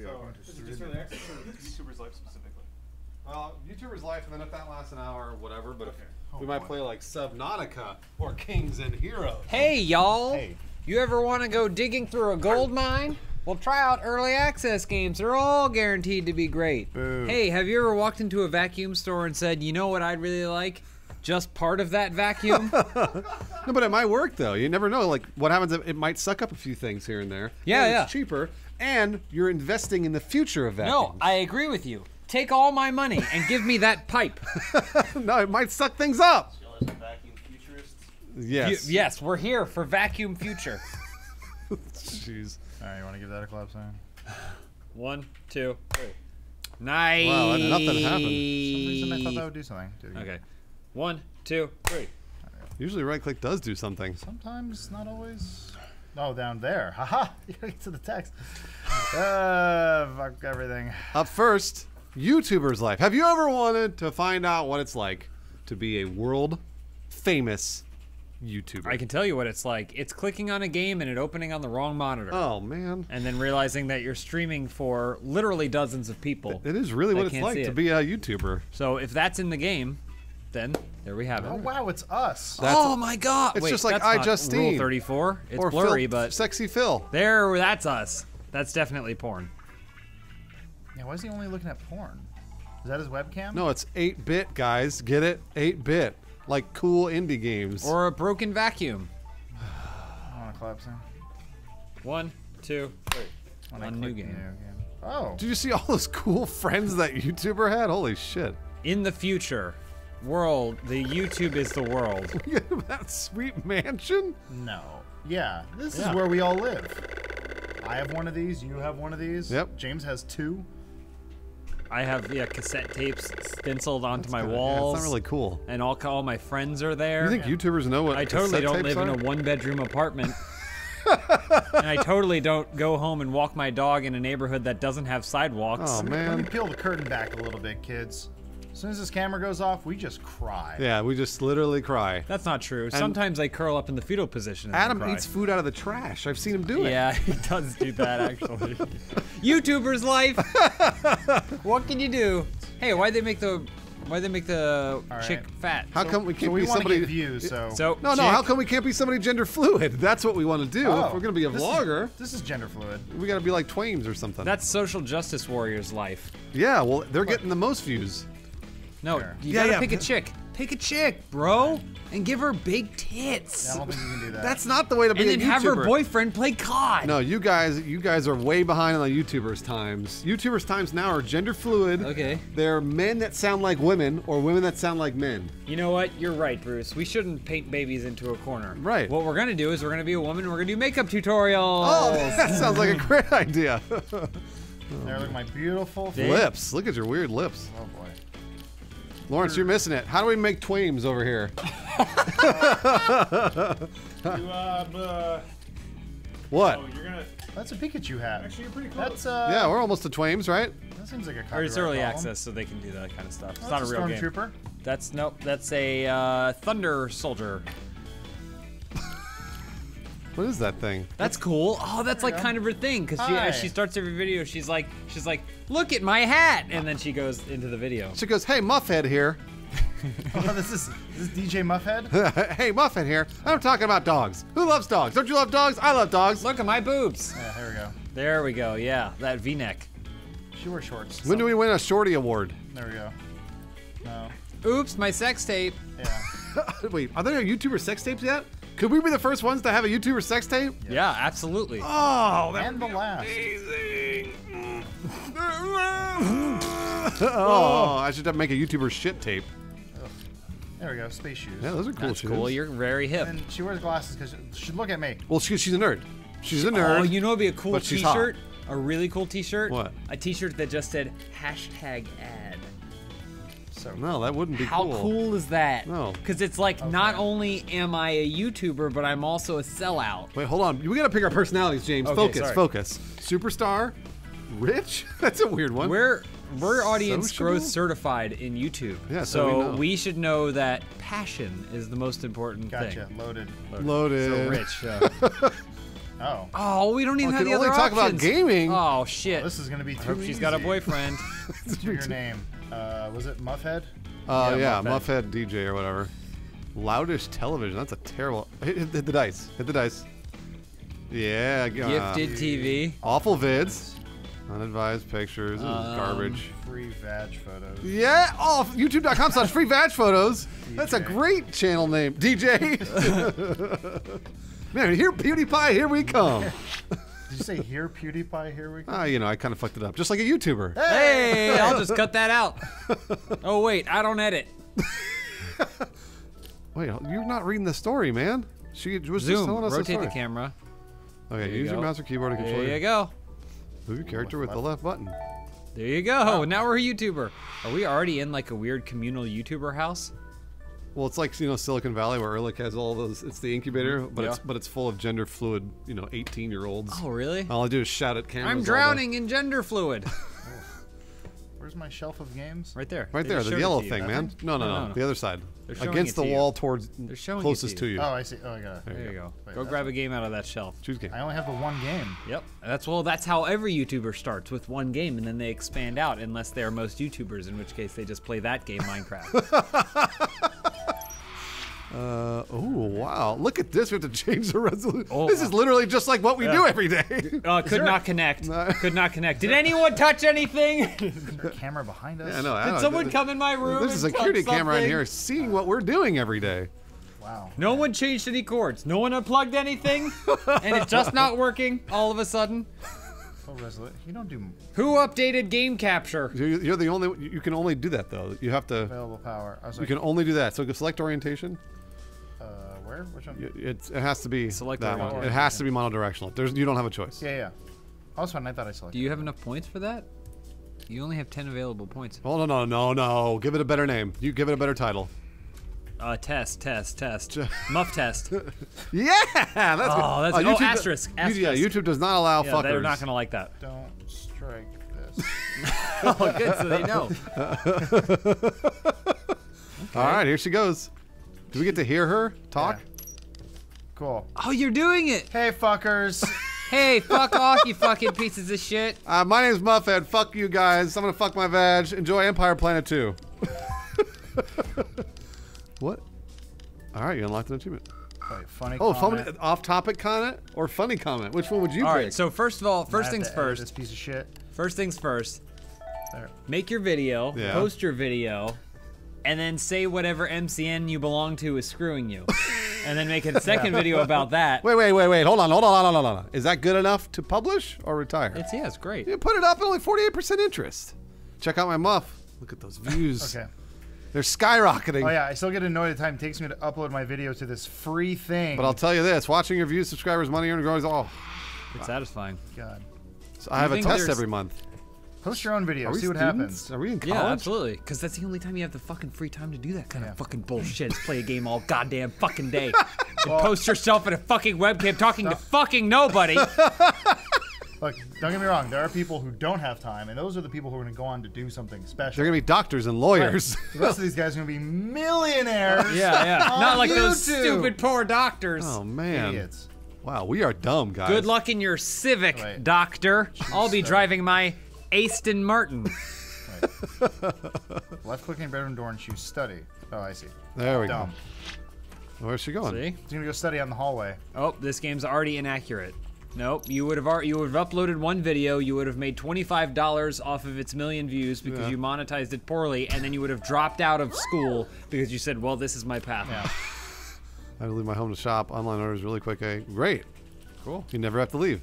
we are So, going to this is stream just it. early access or YouTuber's life specifically? Well, YouTuber's life, and then if that lasts an hour or whatever, but Okay. if, we Oh, might boy. play like Subnautica or Kings and Heroes. Hey, y'all. Hey. You ever want to go digging through a gold mine? Well, try out early access games. They're all guaranteed to be great. Boo. Hey, have you ever walked into a vacuum store and said, you know what I'd really like? Just part of that vacuum? No, but it might work though. You never know. Like what happens? If it might suck up a few things here and there. Yeah, and yeah. It's cheaper, and you're investing in the future of vacuums. no, I agree with you. Take all my money and give me that pipe. no, it might suck things up. Y'all are some vacuum futurists. Yes. You- yes, we're here for vacuum future. Jeez. All right, you want to give that a clap sign? One, two, three. Nice. Wow, nothing happened. For some reason I thought that would do something. Dude. Okay. One, two, three. Usually right click does do something. Sometimes, not always. Oh, down there. Haha. You gotta get to the text. Uh, fuck everything. Up first, YouTuber's life. Have you ever wanted to find out what it's like to be a world famous YouTuber? I can tell you what it's like. It's clicking on a game and it opening on the wrong monitor. Oh man. and then realizing that you're streaming for literally dozens of people. It is really what it's can't like see to it. be a YouTuber. So if that's in the game, then there we have it. Oh wow, it's us. That's- oh my god! it's Wait, just like that's I not Justine. Rule 34. It's or blurry, Phil, but sexy Phil. there, that's us. That's definitely porn. Yeah, why is he only looking at porn? Is that his webcam? No, it's 8-bit, guys. Get it? 8-bit. Like cool indie games. Or a broken vacuum. I want to clap sign. One, two, three. When I On new click game. Oh. Did you see all those cool friends that YouTuber had? Holy shit. In the future, world, the YouTube is the world. that sweet mansion? No. Yeah, this Yeah. is where we all live. I have one of these. You have one of these. Yep. James has two. I have yeah cassette tapes stenciled onto my Kinda- yeah, walls. it's not really cool. And all, all my friends are there. You think YouTubers know what I totally cassette don't tapes live in a one bedroom apartment. and I totally don't go home and walk my dog in a neighborhood that doesn't have sidewalks. Oh man! Let me peel the curtain back a little bit, kids. As soon as this camera goes off, we just cry. Yeah, we just literally cry. That's not true. Sometimes I curl up in the fetal position. And then Adam cry. eats food out of the trash. I've seen him do it. Yeah, he does do that actually. YouTuber's life. what can you do? Hey, why'd they make the why'd they make the All chick right. fat? How come we can't we be somebody? get views. So. So no, no. chick- How come we can't be somebody gender fluid? That's what we want to do. Oh, if we're gonna be a this is- vlogger, this is gender fluid. we gotta be like Twains or something. That's social justice warrior's life. yeah. Well, they're getting the most views. No, Sure. you Yeah, gotta yeah. pick a chick. Pick a chick, bro, and give her big tits. I don't think you can do that. That's not the way to be and a then YouTuber. have her boyfriend play COD. No, you guys, you guys are way behind on the YouTubers' times. YouTubers' times now are gender fluid. Okay. They're men that sound like women or women that sound like men. You know what? You're right, Bruce. We shouldn't paint babies into a corner. Right. What we're gonna do is we're gonna be a woman. and We're gonna do makeup tutorials. Oh, that sounds like a great idea. There, look at my beautiful. Big. lips. Look at your weird lips. Oh boy. Lawrence, you're missing it. How do we make twames over here? You, uh, uh, What? oh, you're gonna. That's a Pikachu hat. Actually, you're pretty close. That's uh. Yeah, we're almost to twames, right? That seems like a Or copyright it's early problem. access, so they can do that kind of stuff. It's not a that's real game. stormtrooper. That's nope. That's a uh, thunder soldier. What is that thing? That's cool. Oh, that's like kind of her thing because she as she starts every video, she's like, she's like, look at my hat, and then she goes into the video. She goes, "Hey, Muffhead here. Oh, this is this is DJ Muffhead. hey, Muffhead here. I'm talking about dogs. Who loves dogs? Don't you love dogs? I love dogs. Look at my boobs. yeah, here we go. There we go. Yeah, that V-neck. She wears shorts. When do we win a Shorty Award? There we go. No. Oops, my sex tape. Yeah. Wait, are there YouTuber sex tapes yet? Could we be the first ones to have a YouTuber sex tape? Yeah, absolutely. Oh, that and the last. amazing. Oh. oh, I should make a YouTuber shit tape. There we go. Space shoes. Yeah, those are cool That's shoes. cool. You're very hip. And she wears glasses because she look at me. well, she, she's a nerd. She's a oh, nerd. Oh, you know, it'd be a cool but she's hot. T-shirt. A really cool T-shirt. What? A T-shirt that just said hashtag ad. So No, that wouldn't be How cool. cool is that? No. Because it's like not only am I a YouTuber, but I'm also a sellout. Wait, hold on. We gotta pick our personalities, James. Okay, focus, sorry. focus. Superstar, rich. That's a weird one. We're we're audience Sociable? growth certified in YouTube. Yeah, so so we we, should know that passion is the most important gotcha. thing. Gotcha. Loaded. loaded? So rich. uh, Oh. Oh, we don't even We have can the only other talk about gaming. Oh shit. This is gonna be too I hope she's got a easy. boyfriend. What's your name? Uh, was it Muffhead? Uh, Yeah, yeah, Muffhead. Muffhead DJ or whatever. Loudest television. That's a terrible. Hit, hit, hit the dice. Hit the dice. Yeah. g- uh, Gifted TV. Awful vids. Unadvised pictures. This is Um, garbage. Free vag photos. Yeah. Oh, youtube.com slash free vag photos. That's a DJ. great channel name. DJ. Man, here, PewDiePie, here we come. Did you say here, PewDiePie? Here we go. Ah, you know, I kind of fucked it up. Just like a YouTuber. Hey, I'll just cut that out. Oh wait, I don't edit. Wait, you're not reading the story, man. She was just Zoom. telling us Rotate the the camera. Okay, There you use your mouse or keyboard to control There you go. move your character with the left button. There you go. Now we're a YouTuber. Are we already in like a weird communal YouTuber house? Well, it's like you know Silicon Valley where Ehrlich has all those. It's the incubator, mm-hmm. but it's but it's full of gender fluid, you know, 18 year olds. Oh really? All I do is shout at cameras. I'm drowning in gender fluid. Where's my shelf of games? Right there. Right They there, the yellow to you. thing, man. No, no, No, no, no, no. the other side, They're against the to you. wall towards They're showing closest to to you. you. Oh, I see. Oh, I got it. There you go. Wait, Go grab a- a game out of that shelf. Choose game. I only have the one game. Yep. That's well. That's how every YouTuber starts with one game, and then they expand out, unless they're most YouTubers, in which case they just play that game, Minecraft. Uh, oh wow! Look at this. We have to change the resolution. Oh, this is literally just like what we do every day. Uh, could there- not connect. Could not connect. Did anyone touch anything? Is there a camera behind us? I know. I Did someone Th- come in my room? There's a security camera in something? here seeing what we're doing every day. Wow. No one changed any cords. No one unplugged anything, and it's just not working. All of a sudden, Full resolution. You don't do who updated game capture? You're you're the only. One you can only do that though. You have to. available power. I was You can only do that. So go select orientation. Uh. Which one? Y- It's, it has to be Select that one. It has to be monodirectional. There's you don't have a choice. Yeah, yeah. Oh, that's fine. I thought I selected. Do you have enough points for that? You only have 10 available points. Oh no no no no! Give it a better name. You give it a better title. Uh, test, test, test. Muff test. Yeah, that's good. Oh, that's- oh, asterisk, you- Yeah. YouTube does not allow Yeah, fuckers. they're not gonna like that. Don't strike this. Oh, good, so they know. All right, here she goes. Do we get to hear her talk? Yeah. Cool. Oh, you're doing it. Hey, fuckers. Hey, fuck off, you fucking pieces of shit. Uh, my name's Muffhead. Fuck you guys. I'm gonna fuck my vag. Enjoy Empire Planet 2. what? All right, you unlocked an achievement. Wait, funny Oh, comment. fun, off-topic comment or funny comment? Which one would you All pick? right, so first of all, first things to edit This first. piece of shit. First things first. There. Make your video, Yeah. post your video, and then say whatever MCN you belong to is screwing you. and then make a second video about that. Wait, wait, wait, wait. Hold on, hold on, hold on, hold on. Is that good enough to publish or retire? It's yeah, it's great. you put it up at only 48% interest. Check out my muff. Look at those views. Okay. They're skyrocketing. Oh yeah, I still get annoyed at the time it takes me to upload my video to this free thing. But I'll tell you this: watching your views, subscribers, money earned, growing. Oh, It's satisfying. God. so I have a test every month. Post your own video. Are See what students? happens. Are we in college? Yeah, absolutely. Because that's the only time you have the fucking free time to do that kind Yeah. of fucking bullshit. Is play a game all goddamn fucking day. and post yourself in a fucking webcam talking to fucking nobody. Look, don't get me wrong. There are people who don't have time, and those are the people who are going to go on to do something special. They're gonna be doctors and lawyers. The rest of these guys are going to be millionaires. Yeah, yeah. on Not like those stupid poor doctors. oh man! idiots. Wow, we are dumb, guys. Good luck in your Civic, Right. doctor. I'll be driving my Aston Martin. Left clicking bedroom door and choose study. Oh, I see. There we Dumb. go. Where's she going? See? He's going to go study on the hallway. Oh, this game's already inaccurate. Nope, you would have ar- you would have uploaded one video, you would have made twenty five dollars off of its million views because Yeah. you monetized it poorly, and then you would have dropped out of school because you said, "Well, this is my path." Yeah. I have to leave my home to shop. Online orders really quick. Eh? Great. Cool. You never have to leave.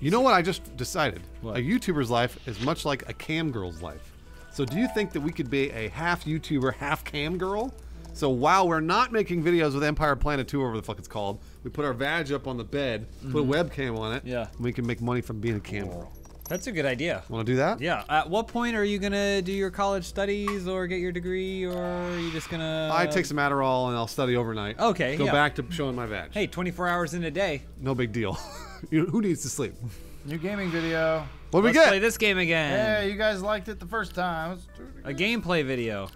You know what I just decided? What? A YouTuber's life is much like a cam girl's life. So do you think that we could be a half YouTuber, half cam girl? So while we're not making videos with Empire Planet 2, or whatever the fuck it's called, we put our vag up on the bed, put a webcam on it, Mm-hmm. Yeah. and we can make money from being a cam girl. That's a good idea. Want to do that? Yeah. At what point are you gonna do your college studies or get your degree, or are you just gonna? I take some Adderall and I'll study overnight. Okay, Go yeah. back to showing my vag. Hey, 24 hours in a day. No big deal. you who needs to sleep? New gaming video. What we Let's get? play this game again. Hey, you guys liked it the first time. Let's do it A gameplay video.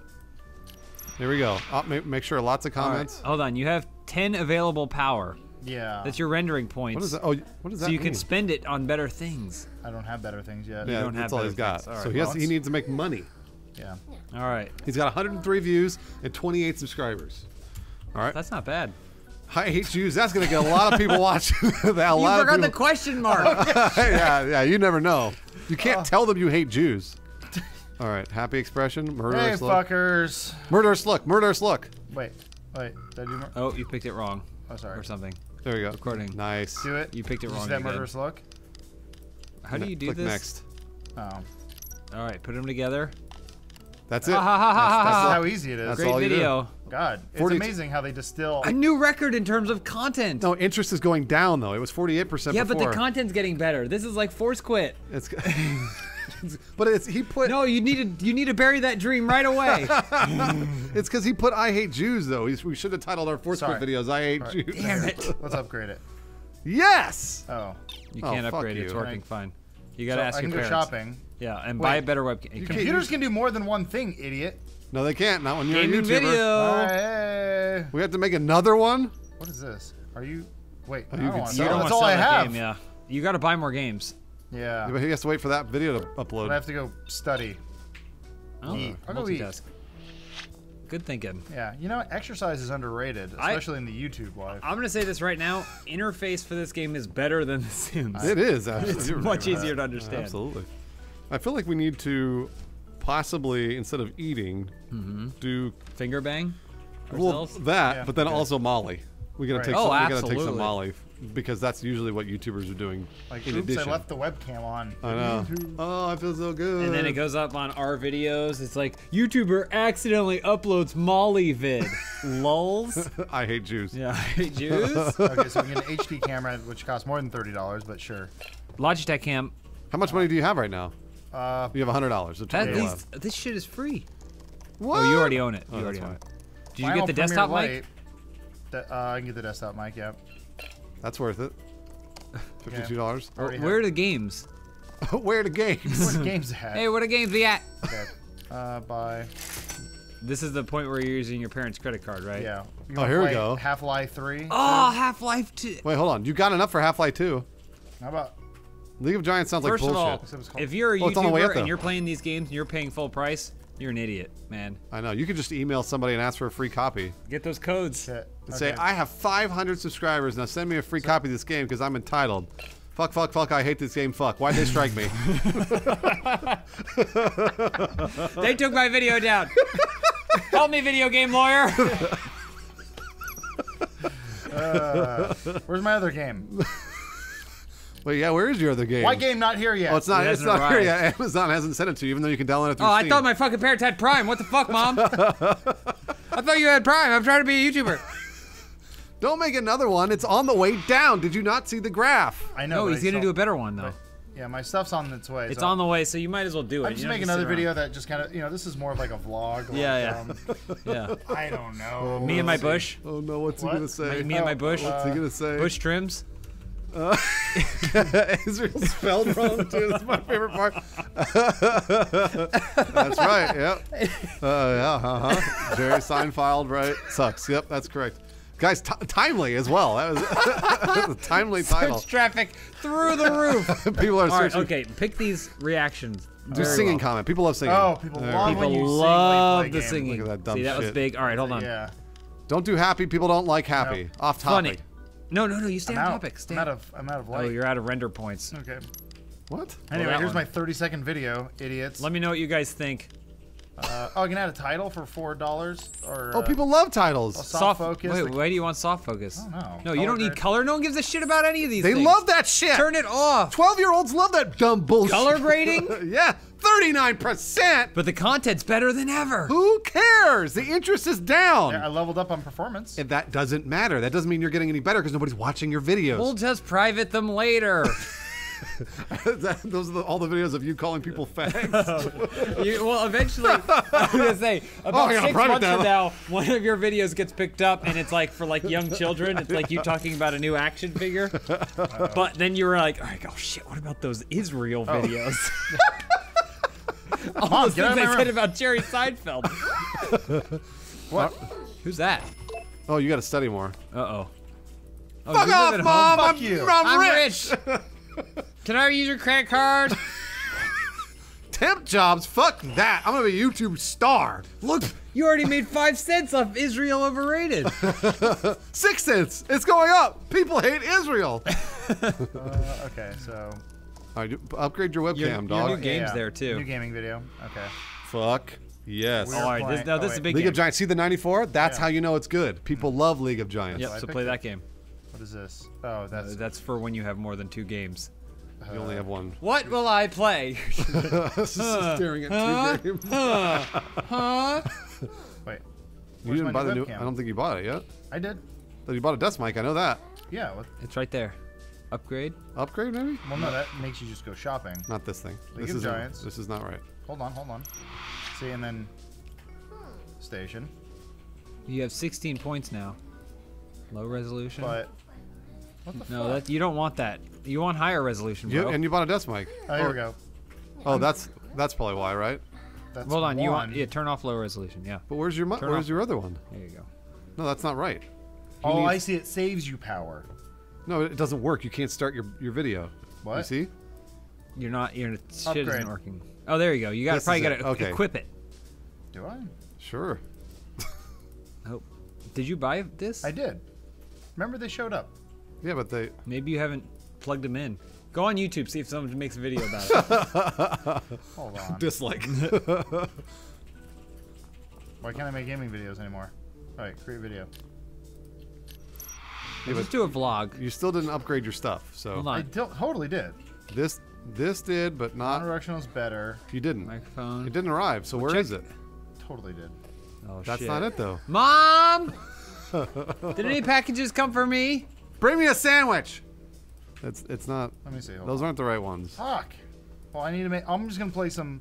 Here we go. Uh, make, make sure lots of All right, comments. Hold on. You have 10 available power. Yeah. That's your rendering points. What is that? Oh, what does that so you mean? can spend it on better things. I don't have better things yet. yeah, don't that's have all better he's got. things. All so right, he has, well, he needs to make money. Yeah. All right. He's got 103 views and 28 subscribers. All right. That's not bad. I hate Jews. That's gonna get a lot of people watching. that a You lot of forgot the question mark. yeah, yeah. You never know. You can't uh. tell them you hate Jews. All right. Happy expression. Hey, Murderous look. fuckers. Murderous look. Murderous look. Wait. Wait. Did I do more? oh, you picked it wrong Oh, sorry. or something. There you go. Recording. Nice. Do it. You picked it Did wrong You see that again. murderous look? How do you do Click this? next. Oh. All right, put them together. That's ah, it. Ha ha ha ha ha This is ha. how easy it is. That's Great all you do. video. God, it's 42 amazing how they distill. A new record in terms of content. No, interest is going down though. It was 48% yeah, but the content's getting better. This is like Force Quit. It's, but it's he put No, you need to you need to bury that dream right away. it's because he put I hate Jews though. He's, we should have titled our fourth Sorry. clip videos I hate Sorry. Jews. Damn it. Let's upgrade it. Yes. Oh. You Oh, can't fuck upgrade it. you. It's working Right. fine. You gotta So ask I your can go parents. shopping. Yeah, and buy a better webcam. can't Computers can do more than one thing, idiot. No, they can't. Not when you're Gaming a YouTuber. video. Hey. We have to make another one. What is this? Are you? Wait. Oh, I you don't can want sell You don't That's all I sell that have. game, yeah. You gotta buy more games. Yeah. But he has to wait for that video to But I have to go study. Oh, Eat. I'll go eat. Good thinking. Yeah. You know, exercise is underrated, I- especially in the YouTube life. I'm gonna say this right now. Interface for this game is better than The Sims. It is. Absolutely. It's You're much about easier to understand. Absolutely. I feel like we need to possibly instead of eating, mm-hmm. do Finger bang. well that, Yeah. but then Okay. also Molly. We gotta Right. take Oh, some. We gotta take some Molly because that's usually what YouTubers are doing. like, in oops, addition, I left the webcam on. I know. Oh, I feel so good. And then it goes up on our videos. It's like YouTuber accidentally uploads Molly vid. Lulls. I hate Jews. Yeah, I hate Jews. okay, so we get an HD camera, which costs more than thirty dollars, but sure. Logitech cam. How much money do you have right now? Uh, You have hundred dollars. So That, these, this shit is free. What? Oh, you already own it. You Oh, already own it. Did you Final get the Premiere desktop mic? Lite, that- uh, I can get the desktop mic. Yeah. That's worth it. Fifty-two dollars. Already Where are the games? Where are the games? What games at? Hey, where the games be at? Okay. Uh, by This is the point where you're using your parents' credit card, right? yeah. You Oh, wanna here we go. Half-Life Three. Oh, Half Life 2. Wait, hold on. You got enough for Half-Life 2. How about? League of Giants sounds First like of bullshit. all, That's what it's called. if you're a Well, it's way up, YouTuber though. and you're playing these games and you're paying full price, you're an idiot, man. I know. You could just email somebody and ask for a free copy Get those codes. Shit. and say, "I have 500 subscribers. Now send me a free copy of this game because I'm entitled." Fuck, fuck, fuck. I hate this game. Fuck. Why'd they strike me? They took my video down. Help me, video game lawyer. Uh, where's my other game? Wait, yeah. Where is your other game? Why game not here yet? Oh, it's not. It It's hasn't not here yet. Amazon hasn't sent it to you, even though you can download it through Oh, I thought my fucking parents had Prime. What the fuck, mom? I thought you had Prime. I'm trying to be a YouTuber. Don't make another one. It's on the way down. Did you not see the graph? I know. No, he's I gonna still- do a better one though. Yeah, my stuff's on its way. It's so on the way, so you might as well do it. I'm just You making another video around. that just kind of, you know, this is more of like a vlog. like, Yeah, Um, Yeah. I don't know. Me and my bush. Oh no, what's What? he gonna say? Me and my bush. What's he gonna say? Bush trims. Israel spelled wrong too. That's my favorite part. that's right. Yep. Uh, yeah. Uh huh. Jerry Seinfeld. Right. Sucks. Yep. That's correct. Guys, t- timely as well. That was, that was a timely title. Search traffic through the roof. People are All right, searching. okay. Pick these reactions. Do very singing well. comment. People love singing. Oh, people There. love when People when you love play the singing. Look at that dumb See, that was big. All right, hold on. Yeah. Don't do happy. People don't like happy. Nope. Off topic. Funny. No, no, no. You stay I'm on out. topic. Stay I'm out of. I'm out of Oh, you're out of render points. Okay. What? Anyway, that here's one. my 30 second video, idiots. Let me know what you guys think. Uh, oh, I can add a title for four dollars or. Oh, uh, people love titles. soft focus. Wait, like- why do you want soft focus? I don't know. No, you don't need grade. color. No one gives a shit about any of these They things. love that shit. Turn it off. Twelve-year-olds love that dumb bullshit. Color grading? yeah, thirty-nine percent. But the content's better than ever. Who cares? The interest is down. Yeah, I leveled up on performance. And that doesn't matter. That doesn't mean you're getting any better because nobody's watching your videos. We'll just private them later. That- Those are the, all the videos of you calling people fags. You, well, eventually, I was gonna say about Oh, six months from now, one of your videos gets picked up, and it's like for like young children. It's like you talking about a new action figure. But then you were like, all right, oh shit, what about those Israel videos? All Mom, those things I said about Jerry Seinfeld. What? Who's that? oh, you got to study more. Uh oh. Oh, Fuck off, mom. Fuck I'm, you. I'm, I'm rich. rich. Can I use your credit card? Temp jobs. Fuck that. I'm gonna be a YouTube star. Look, you already made five cents off Israel overrated. Six cents. It's going up. People hate Israel. Uh, okay, so All right, upgrade your webcam, Your- your dog. new game's there, too. New gaming video. Okay. Fuck. Yes. We're All right, this, playing- no, oh, this is a wait. big League game. of Giants. See the 94? That's Yeah. how you know it's good. People love League of Giants. Yep, I so play that game. What is this? Oh, that's Uh, that's for when you have more than two games. You only have one. What will I play? Staring at two games. huh? wait. You Where's didn't buy the new new. webcam? I don't think you bought it yet. I did. But you bought a desk mic. I know that. Yeah. What, It's right there. Upgrade. Upgrade maybe? well, no, that makes you just go shopping. Not this thing. League this of isn't- Giants. This is not right. Hold on, hold on. See, and then station. You have 16 points now. Low resolution. But what the no, fuck? that you don't want that. You want higher resolution, You, bro. and you bought a desk mic. oh, here we go. Oh, that's that's probably why, right? That's Hold on, one. you want yeah, turn off low resolution. Yeah, But where's your Turn where's off- your other one? there you go. No, that's not right. Oh, need- I see. It saves you power. No, it doesn't work. You can't start your, your video. You What? see? You're not. Your shit Upgrade. isn't working. Oh, there you go. You got to This probably is got to Okay. equip it. Do I? Sure. Oh, did you buy this? I did. Remember they showed up. Yeah, but they. Maybe you haven't plugged them in. Go on YouTube, see if someone makes a video about it. Hold on. Dislike. Why can't I make gaming videos anymore? All right, create video. Yeah, Just but do a vlog. you still didn't upgrade your stuff. So Hold I on. do- totally did. this this did, but not. Non-directional is better. You didn't. Microphone. It didn't arrive. So where check- is it? Totally did. Oh, shit. That's shit. not it though. Mom, did any packages come for me? Bring me a sandwich. It's it's not. Let me see. Hold Those on. aren't the right ones. Fuck. Well, I need to make. I'm just gonna play some,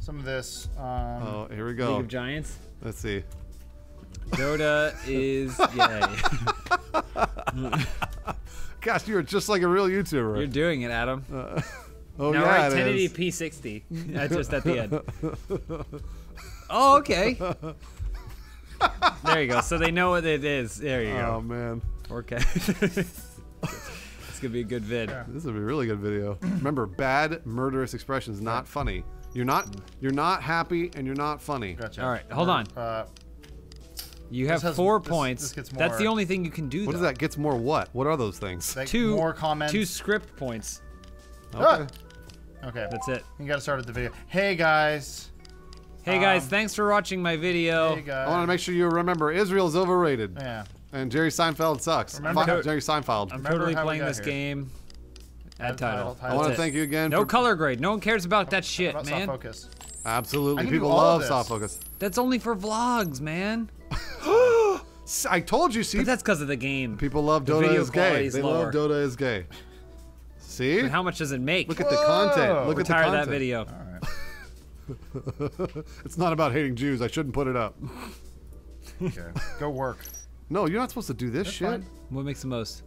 some of this. Um, Oh, here we League go. of Giants. Let's see. Dota is gay. Gosh, you're just like a real YouTuber. You're doing it, Adam. oh now yeah, write it is. 1080p 60. That's just at the end. Oh, okay. there you go. So they know what it is. There you Oh go. Oh man, Okay. it's gonna be a good vid. Yeah. this would be a really good video. Remember, bad murderous expressions not funny. You're not you're not happy and you're not funny. gotcha. All right, hold on. Uh, You have has- four this- points. this gets That's the only thing you can do. What is though. that? Gets more what? What are those things? like Two more comments. Two script points. Ah! Okay. That's it. You gotta start at the video. Hey guys. Hey guys, Um, thanks for watching my video. Hey guys. I want to make sure you remember Israel's overrated Yeah. And Jerry Seinfeld sucks. Remember Fi- Jerry Seinfeld. I'm totally playing this here. game. Add Add title. title, I want to thank you again. No for, color grade. No one cares about that shit, About man. soft focus. Absolutely, I can do people love soft focus. That's only for vlogs, man. I told you, see, But that's because of the game. people love the Dota is gay. quality's They lower. love Dota is gay. See, But how much does it make? look at the content. Look Retire at the that content. video. All right. It's not about hating Jews. I shouldn't put it up. Okay. Go work. No, you're not supposed to do this That's shit. fine. What makes the most?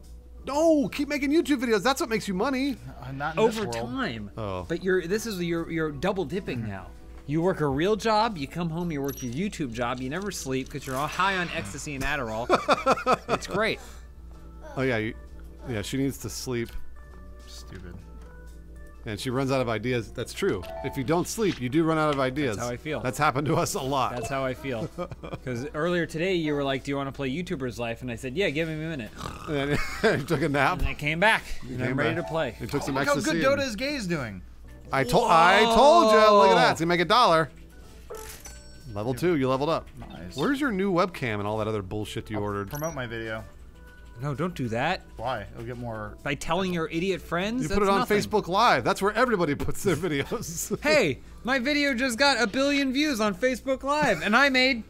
No, keep making YouTube videos. That's what makes you money. Uh, not in this Over world. time. Oh. But you're this is you're you're double dipping now. You work a real job, you come home, you work your YouTube job, you never sleep because you're all high on ecstasy and Adderall. it's great. Oh yeah, you, yeah. She needs to sleep, Stupid. And she runs out of ideas. That's true. If you don't sleep, you do run out of ideas. That's how I feel. That's happened to us a lot. That's how I feel. Because earlier today you were like, "Do you want to play YouTuber's Life?" And I said, "Yeah, give me a minute." and he took a nap. And I came back, and came I'm ready back. to play. He took some Look how good and- Dota is gay is doing. I told. I told you. Look at Whoa. that. It's gonna make a dollar. Level two. You leveled up. Nice. Where's your new webcam and all that other bullshit you ordered? Promote my video. No, don't do that. Why? It'll get more. By telling your idiot friends. You put it on nothing. Facebook Live. That's where everybody puts their videos. Hey, my video just got a billion views on Facebook Live, and I made.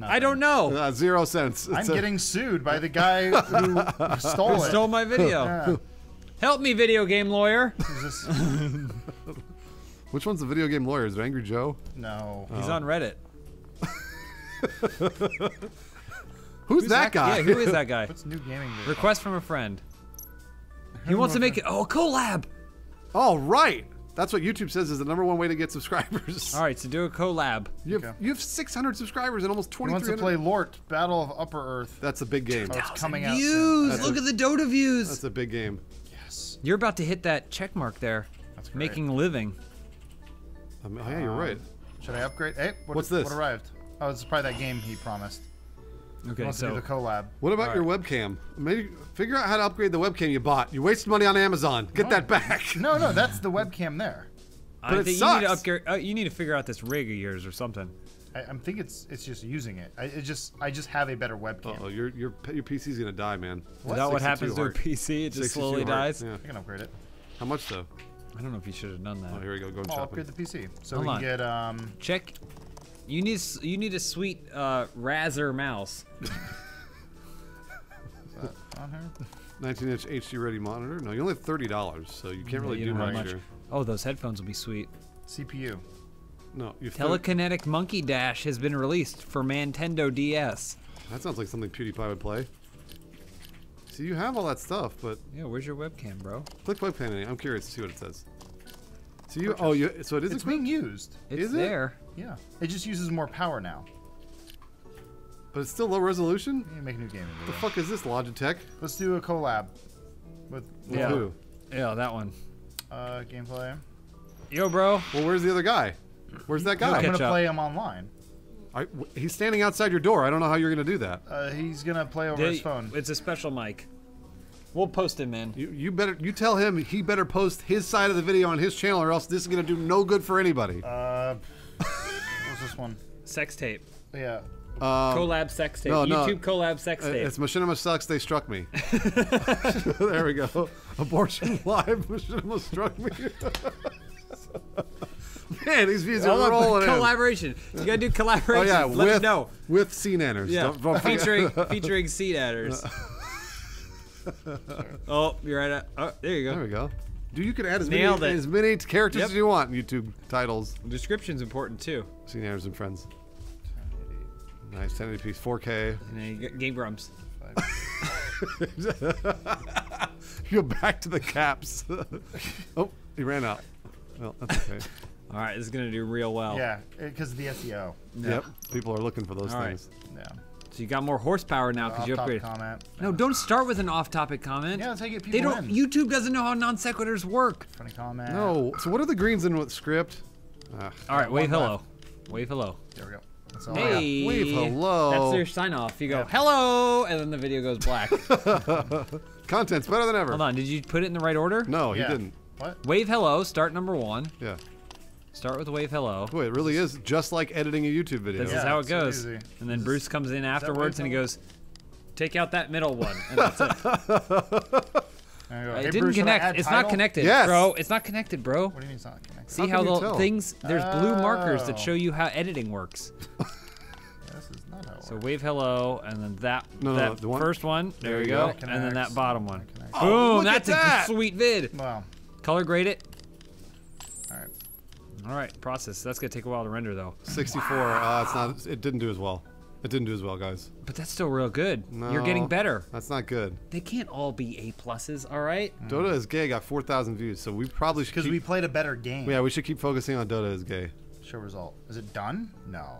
I don't know. Uh, zero cents. I'm a- getting sued by the guy who stole Who it. stole my video? Yeah. Help me, video game lawyer. Which one's the video game lawyer? Is it Angry Joe? no. Oh. He's on Reddit. Who's, that, guy? Yeah, who is that guy? What's new gaming video? Request from a friend. He wants to make it. Oh, collab. All right. That's what YouTube says is the number one way to get subscribers. All right, so do a collab. You have, Okay. you have 600 subscribers and almost He wants to play Lort, Battle of Upper Earth. That's a big game. Oh, it's coming out soon. Views. Look a- at the Dota views. That's a big game. Yes. You're about to hit that check mark there. That's great. Making a living. I mean, oh, yeah, you're right. Um, should I upgrade? Hey, what, What's this? What arrived? Oh, it's probably that game he promised. He Okay, wants to so do the collab. What about your webcam? Maybe figure out how to upgrade the webcam you bought. You wasted money on Amazon. Get that back. No, no, that's the webcam there. I but it think you need to sucks. upgrade. Uh, you need to figure out this rig of yours or something. I, I'm think it's it's just using it. I it just I just have a better webcam. Oh, your your your PC's gonna die, man. Is that what happens to a. PC? It just slowly heart, dies. Yeah. I can upgrade it. How much though? I don't know if you should have done that. Oh, here we go. Going I'll shopping. upgrade the PC. So Hold we on. can get um. Check. You need you need a sweet uh, Razer mouse. On here. 19 inch HD ready monitor. No, you only have thirty dollars, so you can't really You do don't much much. here. Oh, those headphones will be sweet. CPU. No, you. have Telekinetic Monkey Dash has been released for Nintendo DS. That sounds like something PewDiePie would play. See, you have all that stuff, but Yeah, where's your webcam, bro? click webcam. I'm curious to see what it says. So you. Oh, you. So it is. It's being used. It's Is it? there. Yeah. It just uses more power now. but it's still low resolution. You make a new gaming The fuck is this Logitech? Let's do a collab with With Yeah. who? Yeah, that one. uh, gameplay. Yo, bro. Well, where's the other guy? Where's that guy? I'm gonna up. play him online. I, w- he's standing outside your door. I don't know how you're gonna do that. Uh, he's gonna play over They- his phone. It's a special mic. We'll post him in. You, you better you tell him he better post his side of the video on his channel, or else this is gonna do no good for anybody. Uh, what's this one? Sex tape. Yeah. Um, collab sex tape. no, no. YouTube collab sex uh, tape. it's Machinima sucks. They struck me. there we go. Abortion live. Machinima struck me. Man, these views I are love rolling in. collaboration. You gotta do collaboration. Oh yeah, Let with me know. with SeaNanners. Yeah, Don't- don't forget- featuring featuring seed adders. oh, you're right. At, oh, there you go. There we go. Dude, you can add as many, it. as many characters Yep. as you want in YouTube titles. Description's important too. SeaNanners and friends. Nice, 1080p, 4K. And then you get Game Grumps. You go back to the caps. oh, he ran out. Well, that's okay. All right, this is gonna do real well. Yeah, because of the SEO. Yep, people are looking for those All right. things. Yeah. So you got more horsepower now because you Off-topic upgraded. comment. No, don't start with an off-topic comment. Yeah, take it. They People don't. in. YouTube doesn't know how non sequiturs work. Funny comment. No, so what are the greens in with script? All right, wave one hello. Wave hello. There we go. That's all I got. Hey. Wave hello. That's their sign off. You go hello, and then the video goes black. Content's better than ever. Hold on, did you put it in the right order? No, he didn't. What? Wave hello. Start number one. Yeah. Start with a wave hello. Boy, it really is just like editing a YouTube video. This Yeah, is how it it's so goes. easy. And then Bruce comes in afterwards and he goes, "Take out that middle one." And that's it. There you go. it didn't Bruce, should I add connect. It's not connected, Yes. bro. It's not connected, bro. What do you mean it's not connected? See How how, the tell? things there's blue markers that Oh. show you how editing works. Yeah, this is not how it So wave hello, and then that No, no, that the one- first one. There, There we you go, go. and then that bottom one. Connects. Oh, Boom! Oh, look at that's a sweet vid. Wow. Color grade it. All right. All right, process. That's gonna take a while to render though. 64. Uh, it's not. It didn't do as well. It didn't do as well, guys. But that's still real good. You're getting better. That's not good. They can't all be A pluses, all right? Dota is gay got 4,000 views, so we probably should Because we played a better game. Yeah, we should keep focusing on Dota is gay. Show result. Is it done? No.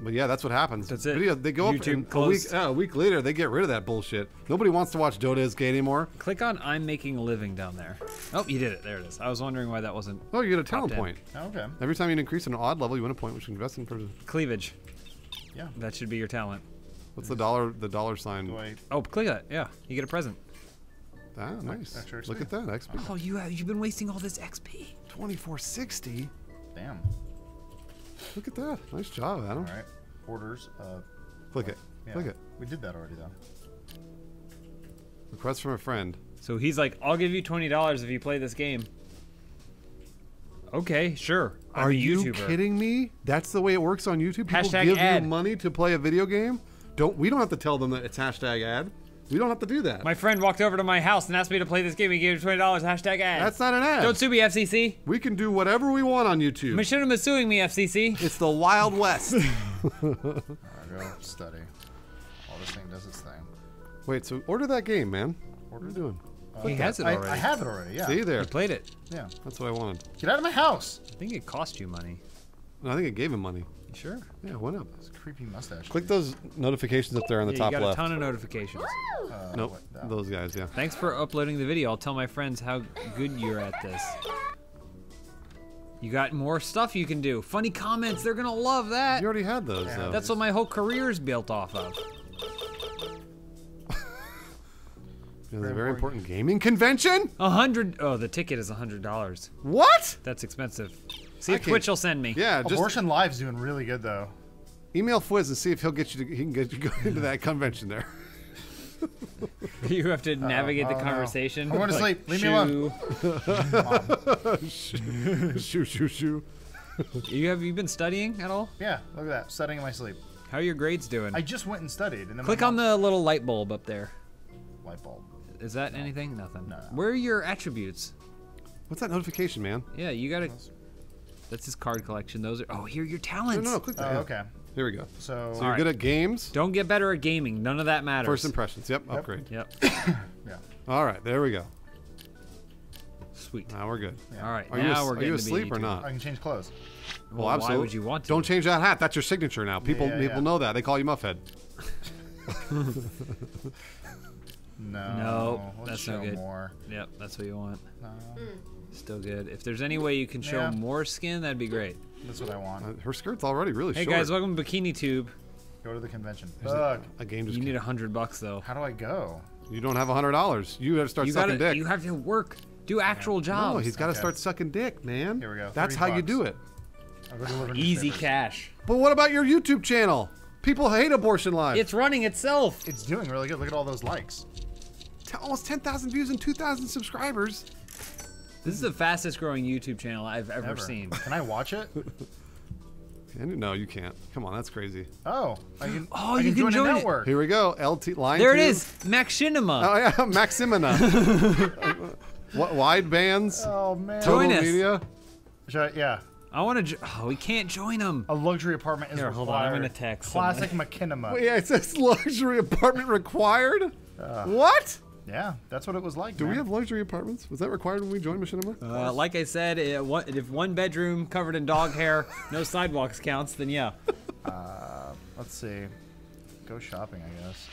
But yeah, that's what happens. That's it. Video, they go up YouTube and a week, closed. yeah, a week later, they get rid of that bullshit. Nobody wants to watch Dota is gay anymore. Click on I'm making a living down there. Oh, you did it. There it is. I was wondering why that wasn't Oh, you get a talent Top 10. point. Oh, Okay. Every time you increase an odd level, you win a point, which you invest in for. cleavage. Yeah. That should be your talent. What's the dollar? The dollar sign. Do I? Oh, click that. Yeah, you get a present. Ah, nice. extra Look at that XP. Oh, you have, you've been wasting all this XP. 2460. Damn. Look at that. Nice job, Adam. All right. Orders. Uh, Click it. yeah. Click it. We did that already though. Request from a friend. So he's like, I'll give you twenty dollars if you play this game. Okay, sure. I'm Are you kidding me? That's the way it works on YouTube. People Hashtag give ad. you money to play a video game. Don't we don't have to tell them that it's hashtag ad. We don't have to do that. My friend walked over to my house and asked me to play this game. He gave me twenty dollars. Hashtag ad. That's not an ad. Don't sue me, FCC. we can do whatever we want on YouTube. Machinima is suing me, FCC. it's the Wild West. There we go. Study. All this thing does its thing. Wait, so order that game, man. What are you doing? He has it I, already. I have it already. Yeah. See there. You played it. Yeah. That's what I wanted. Get out of my house. I think it cost you money. No, I think it gave him money. You sure? Yeah, went up. This creepy mustache. Click those notifications up there on the Yeah, top you got left. a ton of notifications. Uh, Nope, what- no. those guys. Yeah. Thanks for uploading the video. I'll tell my friends how good you're at this. You got more stuff you can do. Funny comments, they're gonna love that. You already had those. Yeah. though. That's what my whole career is built off of. It was a Very very important. important gaming convention. A hundred. Oh, the ticket is a hundred dollars. What? That's expensive. See I if can't- Twitch will send me. Yeah, just Abortion Live's doing really good though. email Fwiz and see if he'll get you. To, he can get you go into that convention there. you have to uh, navigate the uh, no. conversation. I'm going to like, sleep. Leave me alone. shoo. shoo shoo shoo. You have you been studying at all? Yeah, look at that. Studying in my sleep. How are your grades doing? I just went and studied. And then Click on the little light bulb up there. light bulb. Is that anything? Nothing. No, no. Where are your attributes? What's that notification, man? Yeah, you gotta. That's his card collection. Those are. Oh, here are your talents. no, no. Click Oh, that. yeah. okay. Here we go. So, So you're Alright. good at games. Don't get better at gaming. None of that matters. First impressions. Yep, upgrade. Yep. yeah. All right, there we go. Sweet. Now we're good. Yeah. All right. Are you, now as- we're are you asleep or not? I can change clothes. Well, absolutely. why would you want to? Don't change that hat. That's your signature now. People, Yeah, people yeah. know that. They call you Muffhead. No. No, let's that's no show good. more. Yep, that's what you want. No, hmm. Still good. If there's any way you can show Yeah. more skin, that'd be great. that's what I want. Uh, her skirt's already really Hey short. guys, welcome to Bikini Tube. Go to the convention. There's a- A game just. You need a hundred bucks though. How do I go? You don't have a hundred dollars. You got to start You sucking gotta. dick. You have to work. Do actual jobs. no, he's got to Okay. start sucking dick, man. Here we go. That's 30 how you do it. I'll go deliver Easy newspapers. cash. But what about your YouTube channel? People hate abortion live. It's running itself. It's doing really good. Look at all those likes. T- almost 10,000 views and 2,000 subscribers. This is the fastest growing YouTube channel I've ever Ever. seen. Can I watch it? No, you can't. Come on, that's crazy. Oh, I can. Oh, I you can can join join a it. network. Here we go. LT line. There it two. is, Maxinema. Oh yeah, Maximina. what wide bands? Oh man. Total Join us. media. I- yeah. I want to. Jo- oh, we can't join them. A luxury apartment is Here, required. hold on, I'm gonna text Classic McKinney. Wait, yeah, it says luxury apartment required. Uh. what? Yeah, that's what it was like. Do we have luxury apartments? Was that required when we joined Machinima? Uh, like I said, it, one, if one bedroom covered in dog hair, no sidewalks counts, then yeah. Let's see. Go shopping, I guess.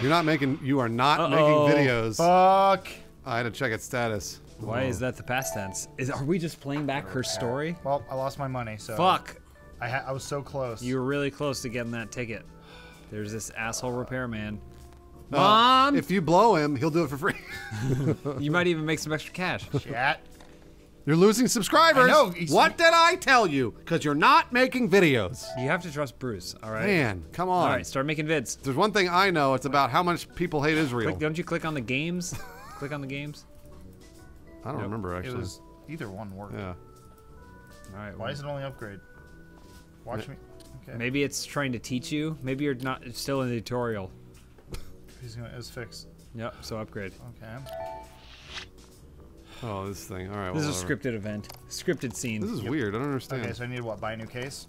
You're not making. You are not Uh-oh. making videos. Fuck. I had to check its status. Why is that the past tense? Is are we just playing back her story? Well, I lost my money, so. Fuck! I ha- I was so close. You were really close to getting that ticket. There's this asshole repairman. Uh, Mom, if you blow him, he'll do it for free. you might even make some extra cash. Chat. You're losing subscribers. I know, What did I tell you? Because you're not making videos. You have to trust Bruce. All right. Man, come on. All right, start making vids. There's one thing I know. It's about how much people hate Israel. Click, don't you click on the games? click on the games. I don't remember It actually. was either one worked. Yeah. All right. Why well, is it only upgrade? Watch me. Okay. Maybe it's trying to teach you. Maybe you're not it's still in the tutorial. He's gonna. It's fixed. Yep. So upgrade. Okay. Oh, this thing. All right. This well, is a whatever. scripted event. Scripted scene. This is weird. I don't understand. Okay, so I need to what? Buy a new case.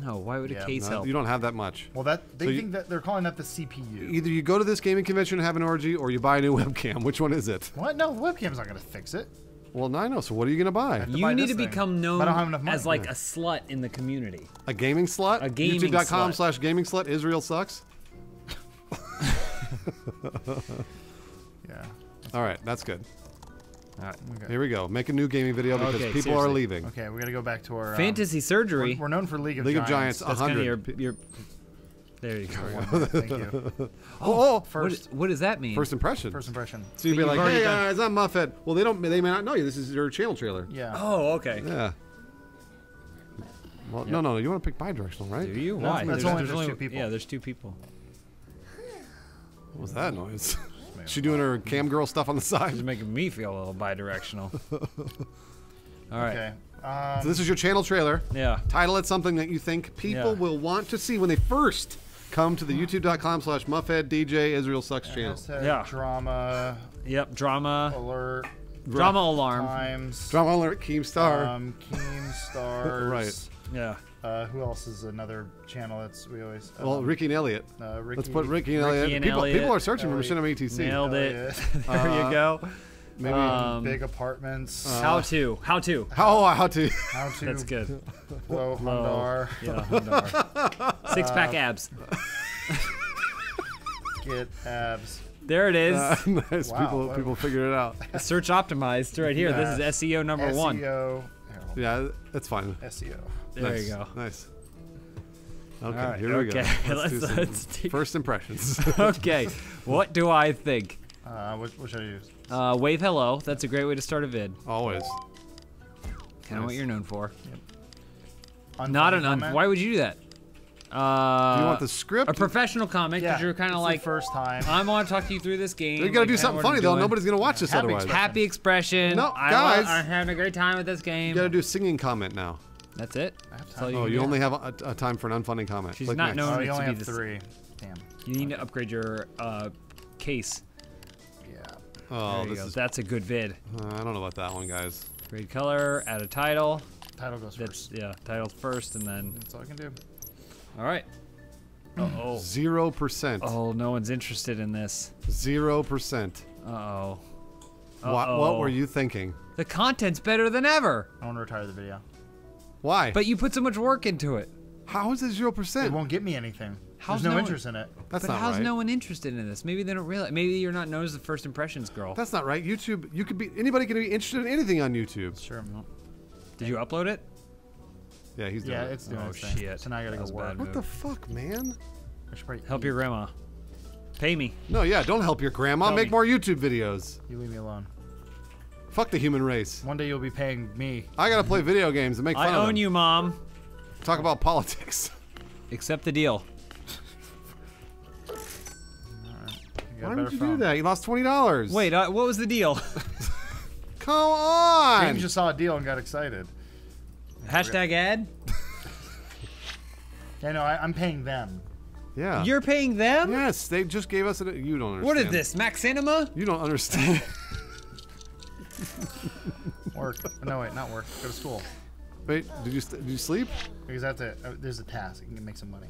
no, why would a Yeah, case No, help? you don't have that much. Well, that they So you- think that they're calling that the CPU. Either you go to this gaming convention and have an orgy, or you buy a new webcam. Which one is it? What? No, webcam's not gonna fix it. Well, no, I know. So what are you gonna buy? to You buy need this to thing, become but known I don't have enough money. as like a slut in the community. A gaming slut? A gaming YouTube.com slut. slash gaming slut. Israel sucks. Yeah. All right, that's good. All right. Okay. Here we go. Make a new gaming video because Okay, people are leaving. Okay, we gotta go back to our um, Fantasy surgery. We're, we're known for League of League of Giants. Giants, That's kind of your 100. your. There you go. Thank you. Oh, oh, What, First, what does that mean? first impression. first impression. so you'd be like, already hey done- guys, I'm Muffet. Well, they don't. They may not know you. This is your channel trailer. Yeah. Oh, okay. Yeah. Well, no, no, no. You want to pick bi-directional, right? Do you? No, Why? that's There's- only there's just two people. Yeah, there's two people. What was that noise? she doing her cam girl stuff on the side. She's making me feel a little bi-directional. All right. Okay. So Um, this is your channel trailer. Yeah. Title it something that you think people Yeah. will want to see when they first come to the youtube.com slash muffhead DJ Israel Sucks channel. Yeah. Drama Yep. Drama. alert Drama alarm. times. Drama alert, Keemstar. Um, Keemstars. Right. Yeah. Uh, who else is another channel that's we always? Well, um, Ricky and Elliot. Uh, Ricky, Let's put Ricky and Ricky Elliot. and people, Elliot. people are searching for Elliot. Machinima ETC. Nailed it. There Uh, you go. Maybe. Um, Big apartments. how to? How to? how how to? how to That's good. blow Low. Hundar, Yeah. Hundar. Six pack abs. get abs. There it is. Uh, nice. Wow, people wow. people figured it out. Search optimized right here. Yeah. This is SEO number one. SEO. Yeah, that's fine. SEO. There nice. you go. Nice. Okay, All right, here we go. Let's, let's- do some let's take- first impressions. okay. What do I think? Uh, what, what should I use? Uh, wave hello. That's a great way to start a vid. Always. Kind of what you're known for. Unfunny Not an un. comment? Why would you do that? Uh, Do you want the script? a professional comment because Yeah, you're kind of like first time. I want to talk to you through this game. you gotta like, do something funny though. Nobody's gonna watch this Happy otherwise. expression. Happy expression. No, I guys. I'm having a great time with this game. You gotta do a singing comment now. That's it. I have That's all time. Oh, can you do. only have a, a time for an unfunny comment. She's Click not next. known- Oh, you to only be have this- three. Damn. You need to upgrade your uh, case. Yeah. Oh, there you this go. is. That's a good vid. Uh, I don't know about that one, guys. Grade color. Add a title. Title goes That's first. yeah. Titles first, and then That's all I can do. all right. Uh oh. Zero percent. Oh, no one's interested in this. Zero percent. Uh oh. What? What were you thinking? The content's better than ever, I want to retire the video. Why? but you put so much work into it. how is it zero percent? It won't get me anything. How's There's no, no one- interest in it. That's but not how's right. no one interested in this? Maybe they don't realize. Maybe you're not known as the first impressions girl. That's not right. YouTube. You could be anybody can be interested in anything on YouTube. Sure. I know. Did you upload it? Yeah, he's doing Yeah, it. it's doing Oh, its thing. shit. So now I gotta That go work. bad. What the fuck, man? I should probably Help eat. your grandma. Pay me. No, yeah, don't help your grandma. Tell Make me. more YouTube videos. You leave me alone. Fuck the human race. One day you'll be paying me. I gotta play video games and make fun I of own them. you, mom. Talk about politics. Accept the deal. You got a Why did you phone. do that? You lost twenty dollars. Wait, uh, what was the deal? come on. James just saw a deal and got excited. Hashtag ad. Yeah, no, I, I'm paying them. yeah. You're paying them. yes, they just gave us a. You don't understand. What is this, Max Cinema? You don't understand. Work. no, wait, not work. Go to school. Wait, did you did you sleep? Because that's it. Uh, There's a task. You can make some money.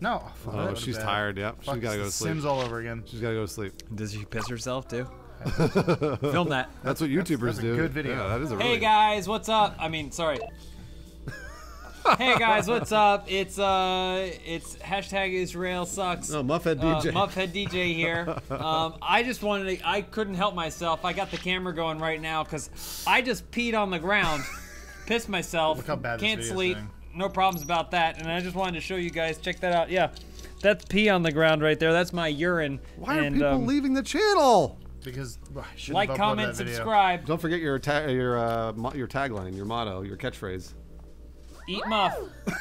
No. fuck, Oh, she's bed. tired. Yep, she's gotta go to sleep. Sims all over again. She's gotta go to sleep. Does she piss herself too? Film that. That's what YouTubers that's a do. good video. Yeah, that is a Hey guys, what's up? I mean, sorry. Hey guys, what's up? It's uh, it's hashtag Israel sucks. Oh, Muffhead Uh, DJ. Muffhead DJ here. Um, I just wanted to, I couldn't help myself. I got the camera going right now because I just peed on the ground, pissed myself, Look how bad this can't video's sleep, doing. no problems about that. And I just wanted to show you guys, check that out. Yeah, that's pee on the ground right there. That's my urine. Why are and, people um, leaving the channel? Because well, I Like, comment, that video. subscribe, Don't forget your ta- your uh, mo- your tagline, your motto, your catchphrase. Eat muff. Yeah,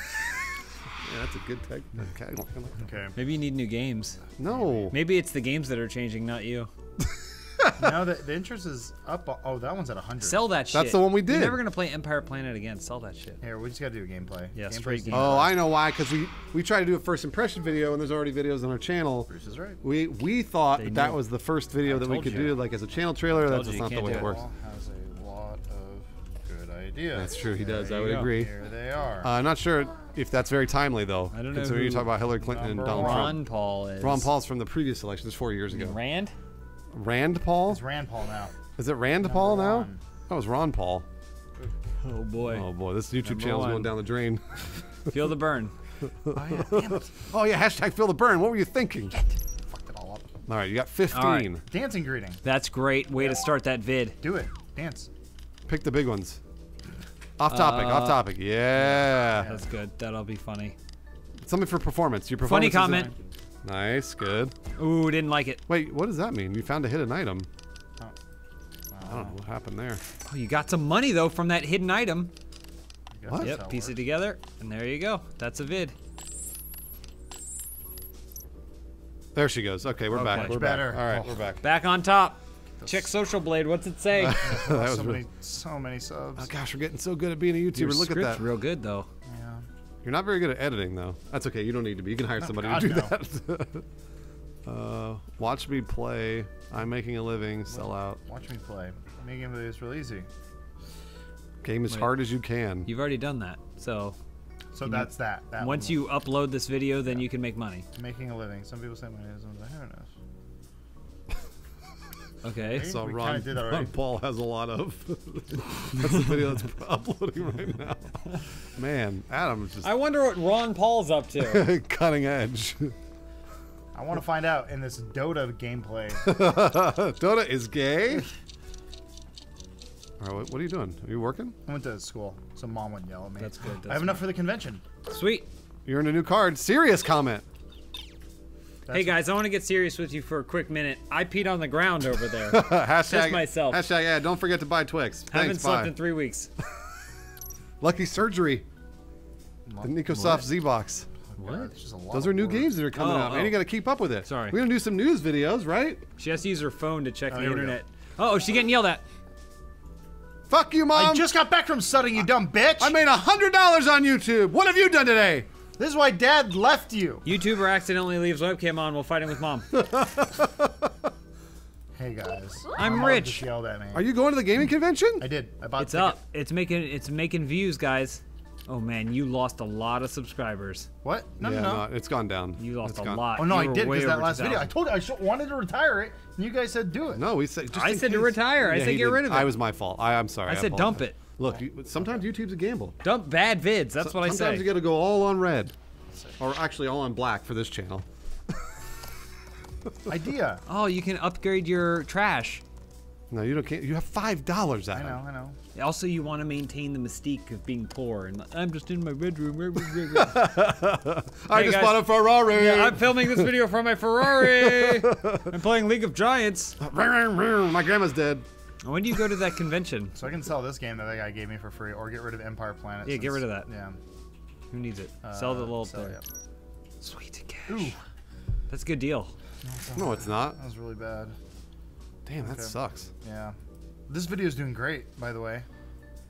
that's a good tag- tagline. Okay. Maybe you need new games. No. Maybe it's the games that are changing, not you. now the, the interest is up. Oh, that one's at 100. Sell that shit. That's the one we did. You're never gonna play Empire Planet again. Sell that shit. Here, we just gotta do a gameplay. Yeah, Gameplay's straight the- game. Oh, I know why. Because we we tried to do a first impression video, and there's already videos on our channel. Bruce is right. We we thought that, that was the first video I that we could you. do, like as a channel trailer. That's just not the way it it. works. Of good ideas. That's true. He does. I you would go. agree. Here they are. Uh, I'm not sure if that's very timely though. I don't know Considering you talk about Hillary Clinton and number Donald one. Trump. Ron Paul is. Ron Paul's from the previous election, just four years ago. Rand. Rand Paul? it's Rand Paul now. Is it Rand Paul now? one. That was Ron Paul. Oh boy. Oh boy, this YouTube Number channel's one. going down the drain. Feel the burn. Oh yeah, damn it. Oh yeah, hashtag feel the burn. What were you thinking? Fucked it all up. All right, you got 15. All right. Dancing greeting. That's great. Way to start that vid. Do it. Dance. Pick the big ones. Off topic, Uh, off topic. Yeah. That's good. That'll be funny. Something for performance. Your Funny performance. is- comment. Nice, good. Ooh, didn't like it. Wait, what does that mean? You found a hidden item. Oh. I don't know what happened there. Oh, you got some money though from that hidden item. What? Yep. it Piece it together, and there you go. That's a vid. There she goes. Okay, we're back. Okay. We're Much back. better. All right, Oh. we're back. Back on top. Check Social Blade. What's it say? that was so really- many, so many subs. Oh gosh, we're getting so good at being a YouTuber. Your Look at script's that. real good though. Yeah. You're not very good at editing, though. That's okay. You don't need to be. You can hire somebody God, to do no. that. uh, watch me play. I'm making a living. Sell out. Watch me play. Making videos real easy. Game as Wait. hard as you can. You've already done that, so So Can that's that. that Once one. you upload this video, then you can make money. making a living. Some people say money. name is on the who knows. Okay. So We Ron, did that Ron. Paul has a lot of. that's the video that's uploading right now. Man, Adam's just I wonder what Ron Paul's up to. cutting edge. I want to find out in this Dota gameplay. Dota is gay. All right, what, what are you doing? Are you working? I went to school, so mom wouldn't yell at me. That's good, I have enough for the convention. Sweet. You're in a new card. Serious comment. Hey guys, I want to get serious with you for a quick minute. I peed on the ground over there. hashtag myself. Hashtag yeah. Don't forget to buy Twix. Haven't slept Bye. in three weeks. Lucky Surgery. The Nicosoft Z box. What? It's just a lot Those are new work. games that are coming Oh, out, man. oh. You got to keep up with it. Sorry. We're gonna do some news videos, right? She has to use her phone to check Oh, the here we internet. Oh, she's getting yelled at. Fuck you, mom. I just got back from studying, you dumb bitch. I made a hundred dollars on YouTube. What have you done today? This is why Dad left you. YouTuber accidentally leaves webcam on while fighting with mom. Hey guys, I'm my mom rich. Just yelled at me. Are you going to the gaming convention? I did. I bought. It's ticket. up. It's making it's making views, guys. Oh man, you lost a lot of subscribers. What? No, yeah, no, no. it's gone down. You lost It's a gone- lot. Oh no, You I did way because that last video. I told you I wanted to retire it, and you guys said do it. No, we said. Just I in said to case. retire. I Yeah, said he get did. rid of it. I was my fault. I, I'm sorry. I said dump it. Look, you, sometimes YouTube's a gamble. Dump bad vids. That's what I said. Sometimes say. you got to go all on red, or actually all on black for this channel. Idea. Oh, you can upgrade your trash. No, you don't. Can't, you have five dollars. I know. I know. Also, you want to maintain the mystique of being poor, and I'm just in my bedroom. I Hey, just guys. bought a Ferrari. Yeah, I'm filming this video from my Ferrari. I'm playing League of Giants. My grandma's dead. When do you go to that convention? So I can sell this game that that guy gave me for free, or get rid of Empire Planet. Yeah, get rid of that. Yeah. Who needs it? Sell the Uh, little sell, there. yeah. Sweet cash. Ooh, That's a good deal. No, it's not. that was really bad. Damn, that sucks. Yeah. This video is doing great, by the way.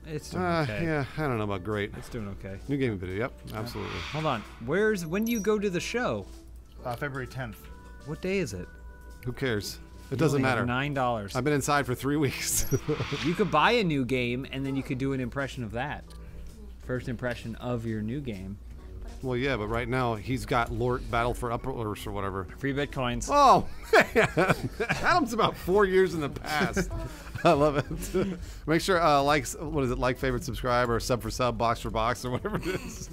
It's doing Uh, okay. Yeah, I don't know about great. It's doing okay. New gaming video. Yep, absolutely. Hold on. Where's when do you go to the show? Uh, February 10th. What day is it? Who cares? It doesn't matter. Nine dollars. I've been inside for three weeks. You could buy a new game and then you could do an impression of that. First impression of your new game. well, yeah, but right now he's got Lord Battle for Upperlers or whatever. Free bitcoins. Oh, man. Adam's about four years in the past. I love it. Make sure uh, like what is it? Like, favorite, subscribe, or sub for sub, box for box, or whatever it is.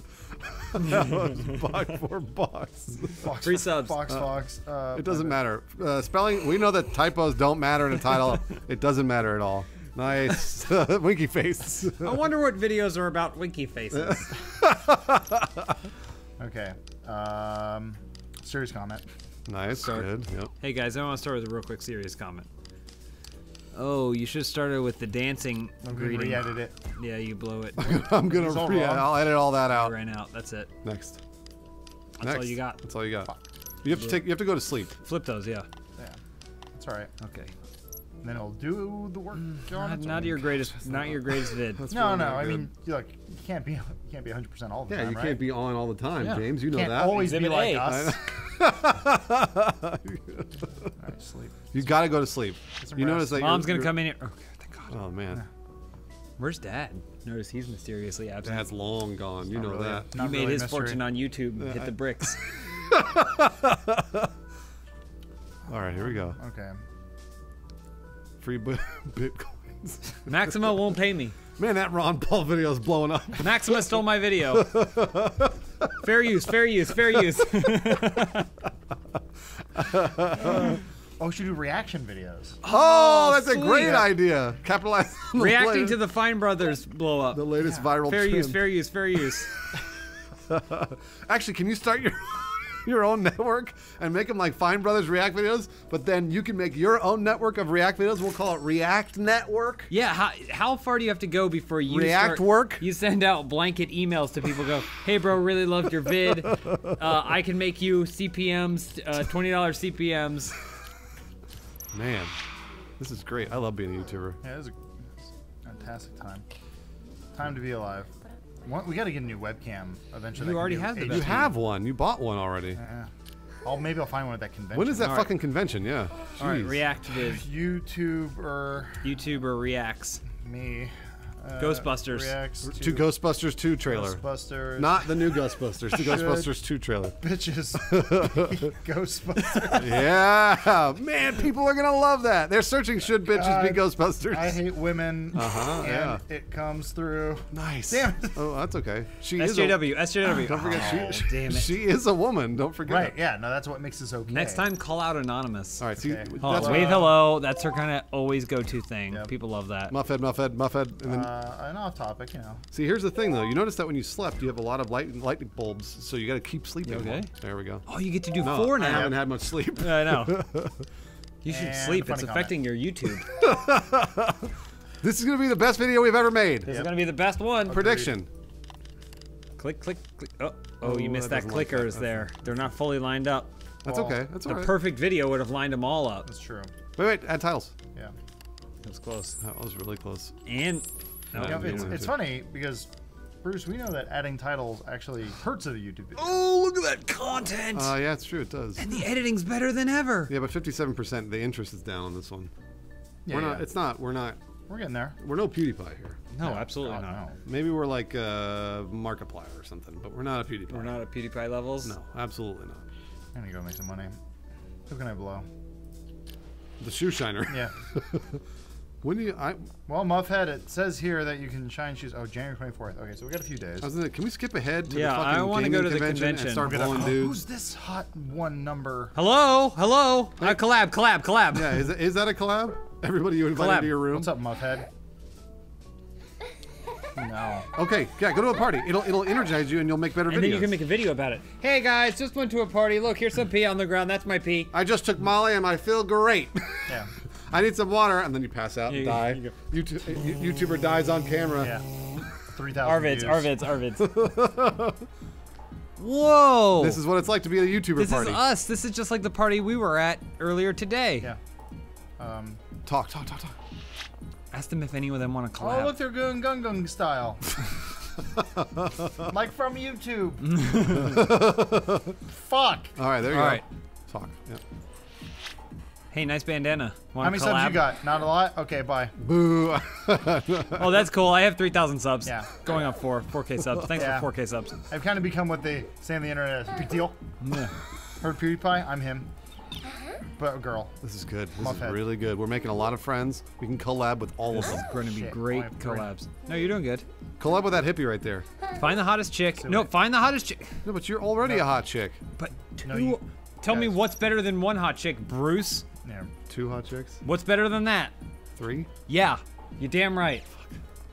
Box for box. Fox, Free subs. Fox, Fox. Uh, It doesn't matter. Uh, spelling. We know that typos don't matter in a title. it doesn't matter at all. Nice, winky face. I wonder what videos are about winky faces. Okay. Um, serious comment. nice, Start. good. Yep. hey guys, I want to start with a real quick serious comment. Oh, you should have started with the dancing I'm going to greeting. re-edit it. Yeah, you blow it. I'm gonna. It's all Re- wrong. I'll edit all that out. ran out. That's it. Next. That's Next. all you got. That's all you got. You have to take. You have to go to sleep. Flip those, yeah. Yeah. That's all right. Okay. And then it'll do the work. Mm, on Not, its not own. your greatest, not your greatest vid. That's No, really no. not I good. mean, you look, you can't be, you can't be 100 percent all the time. Yeah, time, you right? can't be on all the time, Yeah. James. You know Can't that. always be Exhibit like A. us. All right, sleep. you got to go to sleep. You rest. notice that Mom's you're, gonna you're- come in here. Oh, okay, thank God. Oh man, Where's Dad? Notice he's mysteriously absent. Dad's long gone. You know really. that. he Not made really his mystery. fortune on YouTube. and hit the bricks. All right, here we go. Okay. Free bi- bitcoins. Maxima won't pay me. Man, that Ron Paul video is blowing up. Maxima stole my video. fair use, fair use, fair use. Oh, we should do reaction videos. Oh, that's a sweet. great idea. Capitalize. on Reacting latest- to the Fine Brothers blow up. the latest viral Fair use, fair use, fair use. Actually, can you start your your own network and make them like Fine Brothers React videos? But then you can make your own network of React videos. We'll call it React Network. Yeah, how, how far do you have to go before you React start- work? You send out blanket emails to people. Go, hey bro, really loved your vid. Uh, I can make you CPMS, uh, twenty dollars CPMS. Man, this is great. I love being a YouTuber. Yeah, it was a fantastic time. Time to be alive. One- We got to get a new webcam eventually. You already have the HD. You have one. You bought one already. Yeah. Oh, maybe I'll find one at that convention. When is that All right. fucking convention? Yeah. All right, Jeez. React vid. YouTuber YouTuber reacts. me. Uh, Ghostbusters. Reacts to To Ghostbusters 2 trailer. Ghostbusters. Not the new Ghostbusters, the Ghostbusters 2 trailer. bitches. Ghostbusters. Yeah, man, people are gonna love that. They're searching should bitches be Ghostbusters. I hate women. Uh-huh, and yeah. it comes through. nice. Damn it. Oh, that's okay. She is a, SJW, SJW. Don't forget, Oh, she, damn it. she is a woman. Don't forget. Right. Yeah. No, that's what makes this okay. Next time, call out anonymous. All right. See, Okay. Oh, that's wave hello. That's her kind of always go-to thing. Yep. People love that. Muffhead, Muffhead, Muffhead, and then Uh, Uh, and off topic, you know. see. Here's the thing, though. You notice that when you slept, you have a lot of light lightning bulbs, so you got to keep sleeping. You okay? more. There we go. Oh, you get to do No, four I haven't had much sleep. I know. You should And sleep. It's funny affecting your YouTube. This is gonna be the best video we've ever made. This is gonna be the best one. Prediction. Click, click, click. Oh, oh, Oh, you missed that that doesn't like clicker that. is there. They're not fully lined up. That's Well, okay. That's The all right. perfect video would have lined them all up. That's true. wait, wait. Add titles. Yeah. It was close. That was really close. And no, Yeah, You know, it's, it's funny because Bruce, we know that adding titles actually hurts a YouTube video. oh, look at that content. Uh, yeah, it's true. It does. and the editing's better than ever. Yeah, but 57%. The interest is down on this one. Yeah, we're not. yeah. It's not. We're not. We're getting there. We're no PewDiePie here. No, absolutely God, not. no. Maybe we're like uh, Markiplier or something, but we're not a PewDiePie. We're not at PewDiePie levels. No, absolutely not. I'm gonna go make some money. Who can I blow? The shoe shiner. Yeah. when do you? I, Well, Muffhead, it says here that you can shine shoes. Oh, January 24th. Okay, so we got a few days. I was gonna, can we skip ahead to Yeah, the I fucking wanna gaming go to the convention, convention. and start gonna- blowing oh, dudes? Who's this hot one number? Hello, hello. Uh, collab, collab, collab. Yeah, is, that- is that a collab? Everybody you invited Collab. into your room? What's up, Muffhead? no. Okay, yeah, go to a party. It'll it'll energize you and you'll make better And videos. then you can make a video about it. Hey guys, just went to a party. Look, here's some pee on the ground. That's my pee. I just took Molly and I feel great. Yeah. I need some water, and then you pass out and You- die. you YouTube, YouTuber dies on camera. Yeah. 3,000 Arvids, views. Arvids, Arvids. Whoa! This is what it's like to be at a YouTuber this party. is us. This is just like the party we were at earlier today. Yeah. Um, Talk, talk, talk, talk. Ask them if any of them want to collab. oh, look, they're going Gung Gung style. like from YouTube. Fuck. All right, there you All go. right. Talk. Yeah. Hey, nice bandana. Want How many subs you got? Not a lot? Okay, bye. Boo. Oh, that's cool. I have 3,000 subs. Yeah. Going up four, 4K subs. Thanks Yeah. for 4K subs. I've kind of become what they say on the internet as big deal. Yeah. Heard PewDiePie? I'm him. Uh-huh. But a girl. this is good. This Muffhead. is really good. We're making a lot of friends. We can collab with all of This is them. going to be Shit, great only have three. collabs. No, you're doing good. Collab with that hippie right there. Find the hottest chick. No, wait. find the hottest chick. No, but you're already a hot chick. But two. No, you- tell me what's better than one hot chick, Bruce? Yeah. Two hot chicks. What's better than that? Three. Yeah, you're damn right.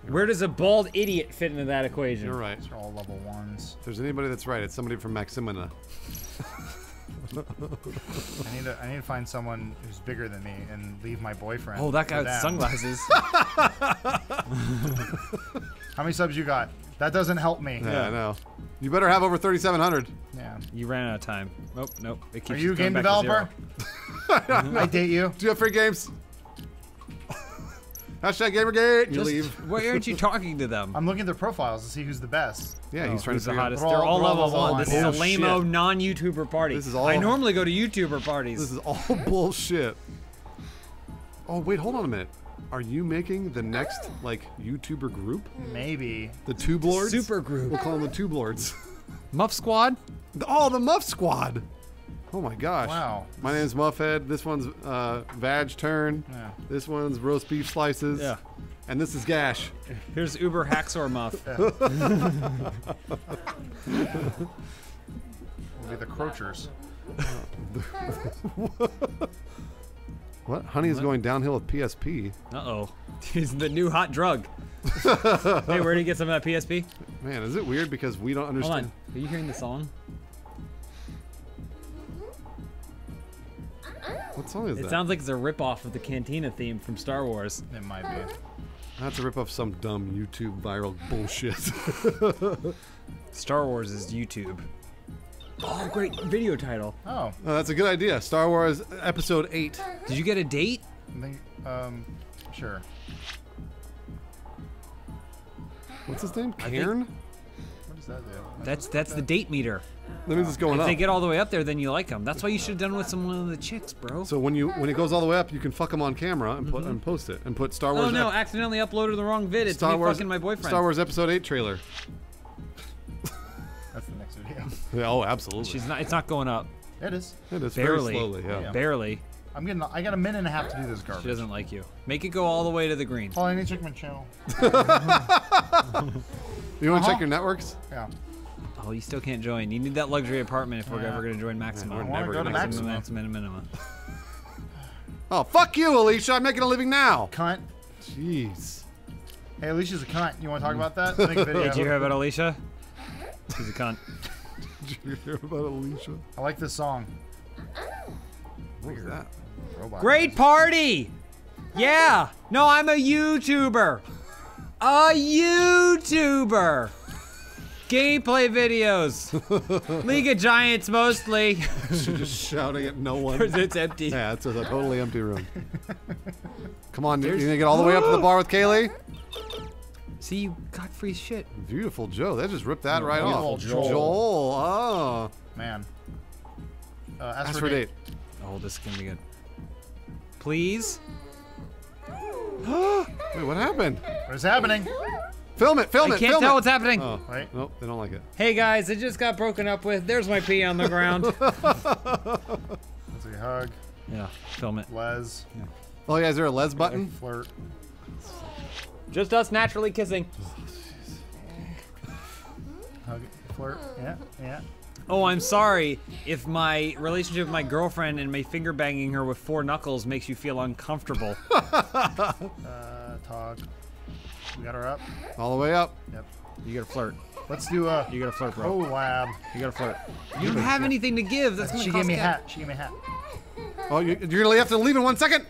Where does a bald idiot fit into that equation? You're right. These are all level ones. If there's anybody that's right, it's somebody from Maximina. I need to I need to find someone who's bigger than me and leave my boyfriend. Oh, that guy with them. sunglasses. How many subs you got? That doesn't help me. Yeah, Yeah. I know. You better have over 3,700. Yeah. you ran out of time. Nope, nope. It keeps Are you a game developer? zero. I date you. Do you have free games? Hashtag Gamergate. You Just- leave. Why aren't you talking to them? I'm looking at their profiles to see who's the best. Yeah, he's oh, trying Who's to the hottest? They're They're all- all they're all level level one. one. This is a Bullshit. lame-o non-YouTuber party. This is all- I normally go to YouTuber parties. This is all bullshit. Oh wait, hold on a minute. Are you making the next like YouTuber group? Maybe. The Tube Lords? Super group. We'll call them the Tube Lords. Muff Squad. oh, the Muff Squad. Oh my gosh. Wow. My name's Muffhead. This one's uh, Vag Turn. Yeah. This one's roast beef slices. Yeah. And this is Gash. Here's Uber Haxor Muff. We'll be the Croachers. What? Honey is going downhill with PSP. Uh oh. He's the new hot drug. hey, where did you get some of that PSP? Man, is it weird because we don't Hold understand? on. Are you hearing the song? What song is It that? sounds like it's a ripoff of the Cantina theme from Star Wars. It might be. That's a rip off some dumb YouTube viral bullshit. Star Wars is YouTube. Oh, great video title. Oh, Oh, that's a good idea. Star Wars Episode 8. Did you get a date? I think, um, sure. What's his name? think- Cairn? What is that do? That's that's the date meter. That means it's going If up. they get all the way up there, then you like them. That's why you should have done with some one of the chicks, bro. so when you when it goes all the way up, you can fuck them on camera and put and post it and put Star Wars. oh no, ep- accidentally uploaded the wrong vid. It's Star me Wars fucking my boyfriend. Star Wars Episode Eight trailer. Oh, absolutely. She's not. It's not going up. It is. it is Barely. very slowly. Yeah. Yeah. Barely. I'm getting. I got a minute and a half to do this garbage. She doesn't like you. Make it go all the way to the green. Oh, I need to check my channel. You want to Uh-huh. check your networks? Yeah. Oh, you still can't join. You need that luxury apartment if we're Yeah. ever gonna join Maximum. we're never to go to gonna Maximum, maximum. maximum, minimum. Oh, fuck you, Alicia! I'm making a living now. Cunt. Jeez. Hey, Alicia's a cunt. You want to talk about that? Make a video. Did you hear about Alicia? She's a cunt. Did you hear about Alicia? I like this song. What was that? Robot. Great party! Yeah! No, I'm a YouTuber! A YouTuber! Gameplay videos! League of Giants mostly. She's just shouting at no one. it's empty. Yeah, it's a totally empty room. Come on, dude. You gonna get all the way up to the bar with Kaylee? See, you got free shit. Beautiful Joe. That just ripped that right Beautiful off. Joel. Joel. Oh. Man. Uh, as, Ask for a date. Oh, this is gonna be good. Please? Wait, what happened? What is happening? Film it. Film I it. can't film tell it. what's happening. Oh, Wait. nope. They don't like it. Hey guys, it just got broken up with. There's my pee on the ground. Let's see. Hug. yeah, film it. Les. Oh yeah, is there a les button? Flirt. Just us naturally kissing. Hug. Flirt. Yeah. Yeah. Oh, I'm sorry if my relationship with my girlfriend and my finger banging her with four knuckles makes you feel uncomfortable. Uh, talk. We got her up. All the way up. Yep. you gotta flirt. Let's do a. You gotta flirt, bro. Oh, lab. You gotta flirt. You don't have anything to give. That's gonna She cost gave me a hat. She gave me a hat. Oh, you, you're gonna have to leave in one second.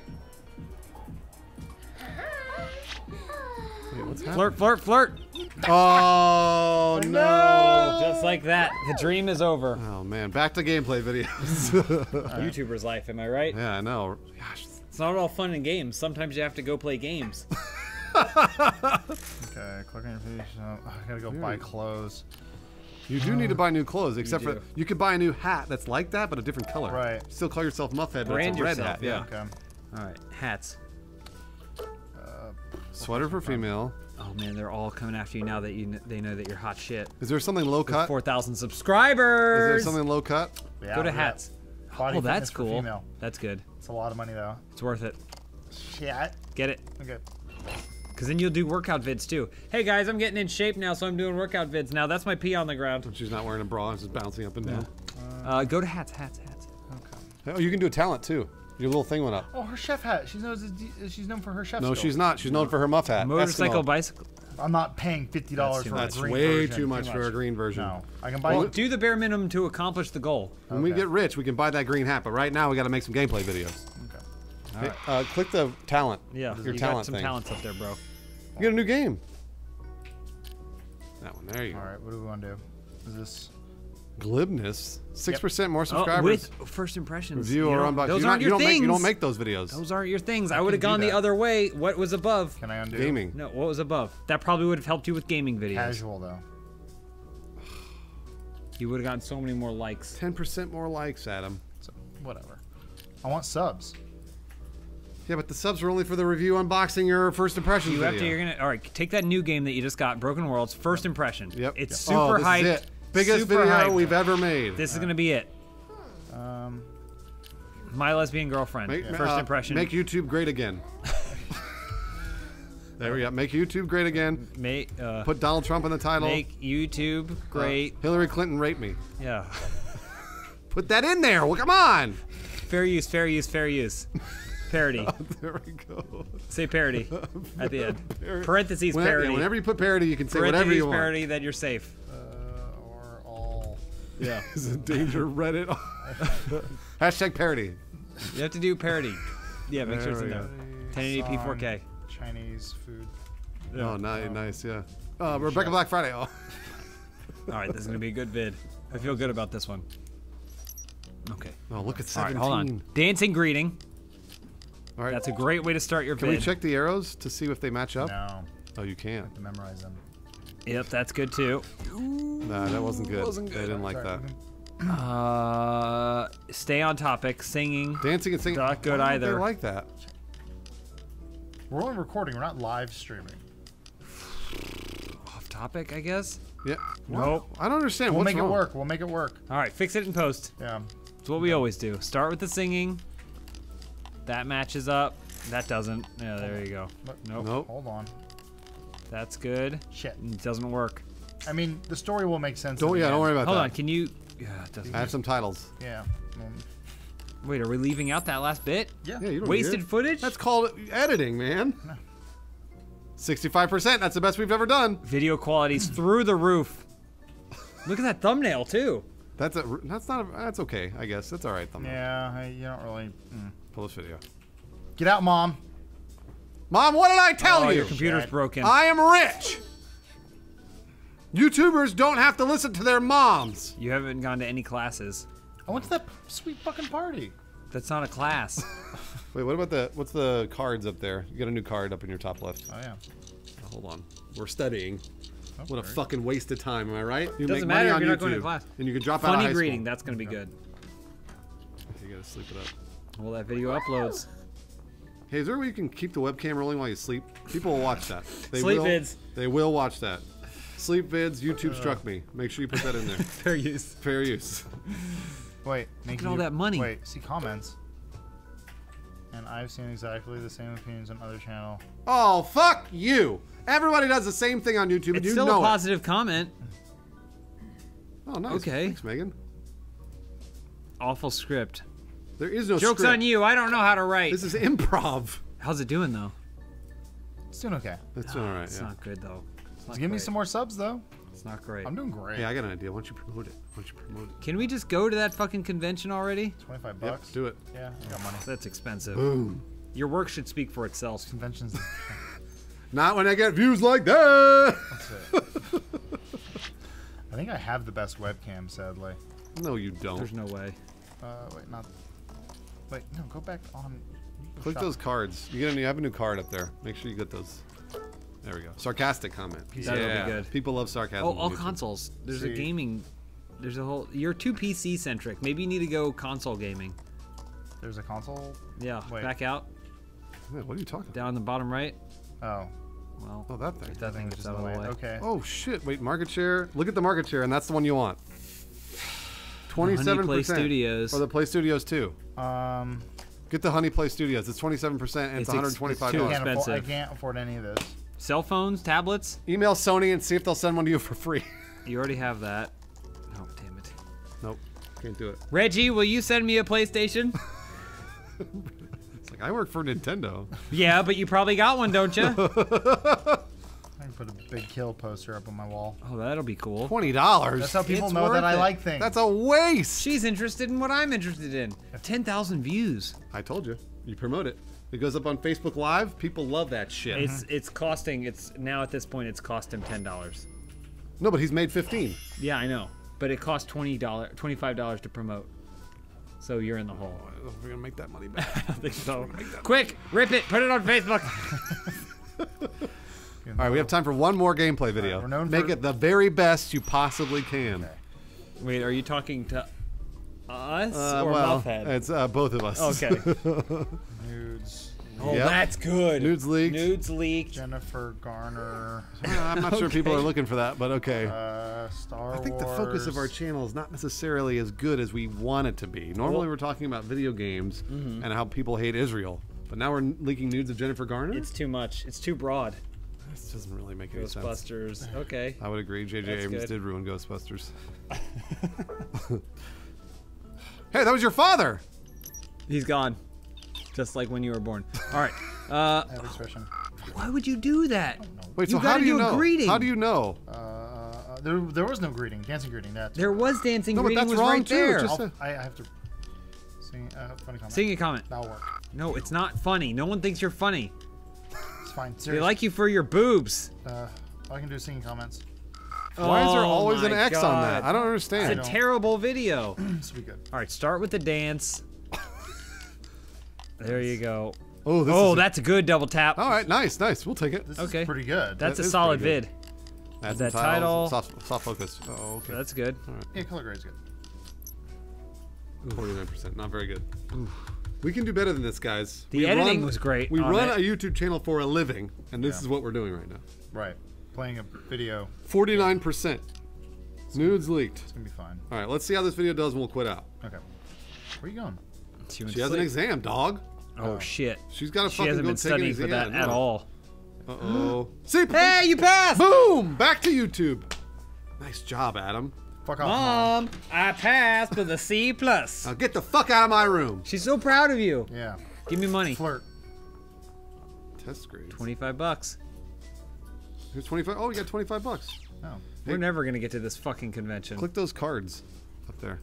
Wait, what's happening? Flirt, flirt, flirt. Oh no. Just like that. The dream is over. Oh man, back to gameplay videos. YouTuber's life, am I right? yeah, I know. Gosh, It's not all fun and games. Sometimes you have to go play games. Okay. Click on your page. Oh, I gotta go buy clothes. you do need to buy new clothes, except for you could buy a new hat that's like that but a different color. Right. Still call yourself Muffhead, but Brand it's a red yourself, hat. yeah. Okay. All right, hats. Sweater for female. Oh man, they're all coming after you now that you kn- they know that you're hot shit. Is there something low cut? Four thousand subscribers. Is there something low cut? Yeah, Go to hats. Body Oh, that's cool. Female. That's good. It's a lot of money though. It's worth it. Shit. Get it. Okay. Cause then you'll do workout vids too. Hey guys, I'm getting in shape now, so I'm doing workout vids now. That's my pee on the ground. She's not wearing a bra, it's just bouncing up and down. Uh, go to hats, hats, hats. Okay. Oh, you can do a talent too. Your little thing went up. Oh, her chef hat. She's known as she's known for her chef. No, skills. she's not. She's known for her muff hat. Motorcycle, Eskimo. bicycle. I'm not paying fifty dollars That's too for much. That's a green way version. too much for a green version. No, I can buy. Well, Do the bare minimum to accomplish the goal. When we get rich, we can buy that green hat. But right now, we got to make some gameplay videos. okay. Hey, uh, click the talent. Yeah, your you talent got some thing. talents up there, bro. You get a new game. That one. There you go. All right. What do we want to do? Is this? Glibness. Six percent more Oh, subscribers. with first impressions. Review You or don't- unbox. Those you aren't don't, you your don't things. make. You don't make those videos. Those aren't your things. I, would have gone do the other way. What was above? Can I undo? Gaming. No, what was above? That probably would have helped you with gaming videos. Casual though. You would have gotten so many more likes. Ten percent more likes, Adam. So whatever. I want subs. Yeah, but the subs are only for the review unboxing your first impression You video. have to. You're gonna. All right, take that new game that you just got, Broken Worlds. First impression. Yep. It's Yep. Oh, super this hyped. Is it. Biggest super video hyped. we've ever made. This is gonna be it. Um. My lesbian girlfriend. Make, First uh, impression. Make YouTube great again. there we go. Make YouTube great again. Make, uh, Put Donald Trump in the title. make YouTube Uh, great. Hillary Clinton raped me. yeah. Put that in there. Well, come on. Fair use. Fair use. Fair use. Parody. there we go. Say parody at the end. Parody. Parentheses Whenever, parody. yeah, whenever you put parody, you can say whatever you want. parody that you're safe. Or all. Yeah. Is a danger Reddit. Hashtag parody. You have to do parody. Yeah, make sure it's There in there. 1080p 4K. Chinese food. Oh, nice, nice, yeah. Uh, Rebecca Black Friday. Oh. All right, this is gonna be a good vid. I feel good about this one. Okay. oh, look at All right, 17. hold on. Dancing greeting. All right. That's a great way to start your Can vid. we check the arrows to see if they match up? No, Oh, you can. to memorize them. Yep, that's good too. Nah, that wasn't good. Wasn't They didn't like Sorry, that. Uh, stay on topic. Singing. Dancing and singing. Not good Why don't They either. like that. We're only recording. We're not live streaming. Off topic, I guess. Yeah. Nope. I don't understand. We'll What's make wrong? it work. We'll make it work. All right, fix it in post. Yeah. It's what we always do. Start with the singing. That matches up. That doesn't. Yeah, there you go. Nope. Nope. Hold on. That's good. Shit. It doesn't work. I mean, the story will make sense. Don't yeah. Don't worry about Hold that. Hold on. Can you? Yeah, it doesn't. I have some titles. Yeah. Um, Wait, are we leaving out that last bit? yeah. Yeah, you don't Wasted need it. footage? That's called editing, man. Sixty-five percent. That's the best we've ever done. Video quality's through the roof. Look at that thumbnail too. That's a. That's not. A, that's okay. I guess that's all right. Thumbnail. Yeah. I, you don't really. Mm. Pull this video. Get out, mom. Mom, what did I tell oh, you? your computer's Shit. broken. I am rich. YouTubers don't have to listen to their moms. You haven't gone to any classes. I went to that sweet fucking party. That's not a class. Wait, what about the? What's the cards up there? You got a new card up in your top left. Oh yeah. Hold on. We're studying. Oh, What a very- fucking waste of time, am I right? You Doesn't make money matter if on you're not YouTube, going to class. And you can drop out of Funny high greeting. school. That's gonna be good. You gotta sleep it up. Well, that video uploads. Hey, is there a way you can keep the webcam rolling while you sleep? People will watch that. They Sleep will, vids. They will watch that. Sleep vids, YouTube uh, struck me. Make sure you put that in there. Fair use. Fair use. Wait. Look at all that money. Wait. See comments. And I've seen exactly the same opinions on other channel. Oh, fuck you! Everybody does the same thing on YouTube, and It's you still know a positive comment. Oh, nice. Okay. Thanks, Megan. Awful script. There is no Joke's script. on you. I don't know how to write. This is improv. How's it doing though? It's doing okay. That's all right. It's Yeah. not good though. It's not Give me some more subs though. It's not great. I'm doing great. Yeah, I got an idea. Why don't you promote it? Why don't you promote it? Can we just go to that fucking convention already? 25 Yep, bucks. do it. Yeah, I got money. That's expensive. Boom. Your work should speak for itself. Conventions. Not when I get views like that. That's it. I think I have the best webcam, sadly. No, you don't. There's no way. Uh, wait, not. Wait, no, go back on. Click shop. those cards. You get a new, you have a new card up there. Make sure you get those. There we go. Sarcastic comment. That'll be yeah. good. People love sarcasm. Oh, all consoles. There's a gaming. There's a whole. You're too PC centric. Maybe you need to go console gaming. There's a console. Yeah. Wait. Back out. Yeah, what are you talking about? Down the bottom right. Oh, Well, Oh, that thing. that thing it's gets in out of the way. way. Okay. Oh shit! Wait, market share. Look at the market share, and that's the one you want. Twenty-seven Play percent. Studios. Or the Play Studios too. Um, Get the Honey Play Studios. It's twenty-seven percent, and it's, It's hundred twenty-five it's too I dollars. can't, afford, I can't afford any of this. Cell phones, tablets. Email Sony and see if they'll send one to you for free. You already have that. Oh damn it. nope, can't do it. Reggie, will you send me a PlayStation? It's like I work for Nintendo. yeah, but you probably got one, don't you? I can put a big kill poster up on my wall. Oh, that'll be cool. Twenty dollars. That's how people It's know worth that I like things. That's a waste. She's interested in what I'm interested in. 10,000 views. I told you. You promote it. It goes up on Facebook Live. People love that shit. It's it's costing it's now at this point it's cost him ten dollars. no, but he's made fifteen. Yeah, I know, but it cost twenty dollars, twenty five dollars to promote. So you're in the hole. I don't know if We're gonna make that money back. I think so. Quick, rip it, put it on Facebook. All right, we have time for one more gameplay video. we're known Make for- it the very best you possibly can. Okay. Wait, are you talking to us Uh, or well, Muffhead? it's uh, both of us. Okay. Nudes. oh, Yep. that's good. Nudes leaked. Nudes leaked. Jennifer Garner. Uh, I'm not sure people are looking for that, but okay. Uh, Star I think the focus of our channel is not necessarily as good as we want it to be. Normally, Well- we're talking about video games Mm-hmm. and how people hate Israel, but now we're leaking nudes of Jennifer Garner. It's too much. It's too broad. This doesn't really make any sense. Ghostbusters. Okay. I would agree. J.J. That's Abrams good. did ruin Ghostbusters. hey, that was your father. He's gone. Just like when you were born. All right. Uh, I have expression. why would you do that? Wait, You so how gotta do you do a know? greeting. How do you know? Uh, there, there was no greeting. Dancing greeting. That. There was dancing. No, but that's was wrong right too. Just- I'll, I, I have to. Sing. Uh, funny comment. Sing a comment. That'll work. No, it's not funny. No one thinks you're funny. It's fine. They like you for your boobs. Uh, all I can do is singing comments. Why is there Oh always an my X on that? I don't understand. It's a terrible video. This will be good. All right, start with the dance. There you go. Oh, this Oh, is that's a good double tap. all right. Nice, nice. We'll take it. This Okay. is pretty good. That's that a solid vid. Add That some title. Soft, soft focus. Oh, okay. That's good. Yeah, color grade's good. Forty-nine percent. Not very good. We can do better than this, guys. The We editing run- was great We run it. a YouTube channel for a living, and this Yeah. is what we're doing right now. Right. Playing a video. Forty-nine percent. Nudes leaked. It's gonna be fine. All right, let's see how this video does, and we'll quit out. Okay. Where are you going? She, She to has an exam, dog. Oh shit. She's got to She fucking hasn't been studying for exam. that at all. Uh oh. see, Hey, you passed! boom! Back to YouTube. Nice job, Adam. Fuck off, mom. Mom, I passed with a C plus. Now get the fuck out of my room. She's so proud of you. Yeah. Give me money. Flirt. Test grades. Twenty-five bucks. Here's 25. Oh, you got 25 bucks. Oh. We're never gonna get to this fucking convention. Click those cards up there.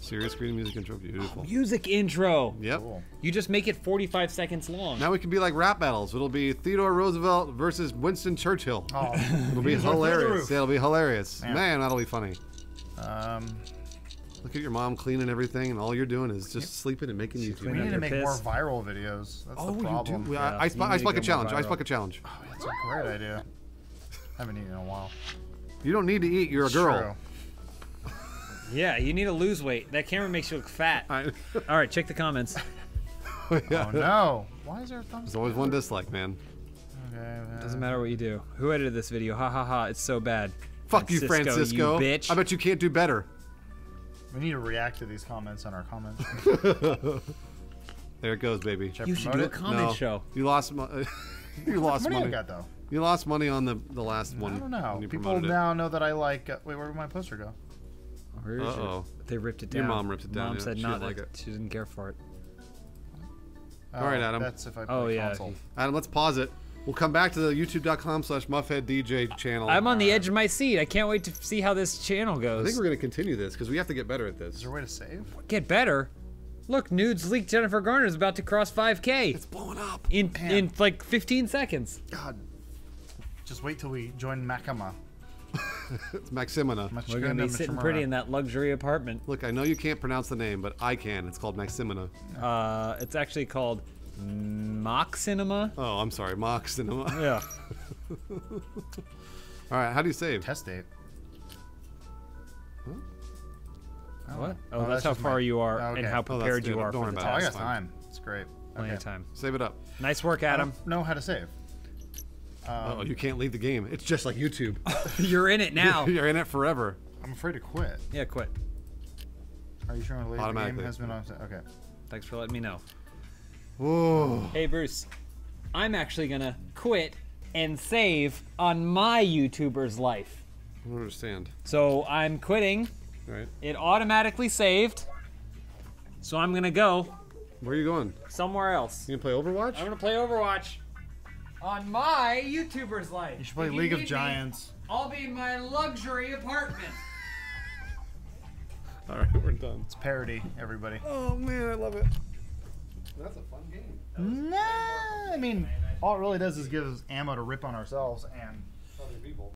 Serious screen music intro. Beautiful. Music intro. Yep. Cool. You just make it 45 seconds long. Now we can be like rap battles. It'll be Theodore Roosevelt versus Winston Churchill. Oh. It'll be These are through the hilarious. Yeah, it'll be hilarious. Man. Man, that'll be funny. Um, Look at your mom cleaning everything, and all you're doing is just sleeping and making YouTube. we need to make piss. more viral videos. That's Oh, the you do. problem. We- Yeah, Ice, you bu- need ice bucket challenge. Ice viral. bucket challenge. Oh, that's a great idea. I haven't eaten in a while. You don't need to eat. You're a It's girl. Yeah, you need to lose weight. That camera makes you look fat. I- All right, check the comments. True. Oh no. Why is there a thumbs There's always one dislike, man. Okay. uh, Doesn't matter what you do. Who edited this video? Ha ha ha! It's so bad. Fuck you, Francisco. You bitch. I bet you can't do better. We need to react to these comments on our comments. There it goes, baby. Should you should promote do a comment No. show. You lost money. you lost What do you money. got though? You lost money on the the last one. I don't know. when you People promoted it. now know that I like. Uh, wait, where did my poster go? Oh, Where is? Uh-oh. They ripped it down. Your mom ripped it down, Mom yeah. said She not didn't like that it. she didn't care for it. Oh, right, Adam. That's if I play Oh yeah. console. Adam, let's pause it. We'll come back to the youtube.com slash muffheaddj channel. I'm on the uh, edge of my seat. I can't wait to see how this channel goes. I think we're going to continue this because we have to get better at this. Is there a way to save? Get better. Look, nudes leaked. Jennifer Garner is about to cross 5K It's blowing up. in Man. in like 15 seconds. God. Just wait till we join Makama. It's Maximina. We're gonna be sitting pretty in that luxury apartment. Look, I know you can't pronounce the name, but I can. It's called Maximina. Uh, it's actually called Mock Cinema. Oh, I'm sorry. Mock Cinema. Yeah. All right, how do you save? Test date. What? Oh, Oh, that's, that's how far my- you are okay. and how Oh, prepared good. you are Don't for worry the Oh, about I it. test. got time. It's great. Plenty okay. of time. Save it up. Nice work, I Adam. don't know how to save. Oh, you can't leave the game. It's just like YouTube. You're in it now. You're in it forever. I'm afraid to quit. yeah, quit. Are you sure the game has been on? Okay. Thanks for letting me know. Whoa. Hey, Bruce. I'm actually gonna quit and save on my YouTuber's life. I don't understand. So I'm quitting. All right. It automatically saved. So I'm gonna go Where are you going? somewhere else. You gonna play Overwatch? I'm gonna play Overwatch on my YouTuber's life. You should play If League need of me, Giants. I'll be in my luxury apartment. All right, we're done. It's parody, everybody. Oh man, I love it. That's a fun game. Nah, I mean, all it really does is give us ammo to rip on ourselves and Other people.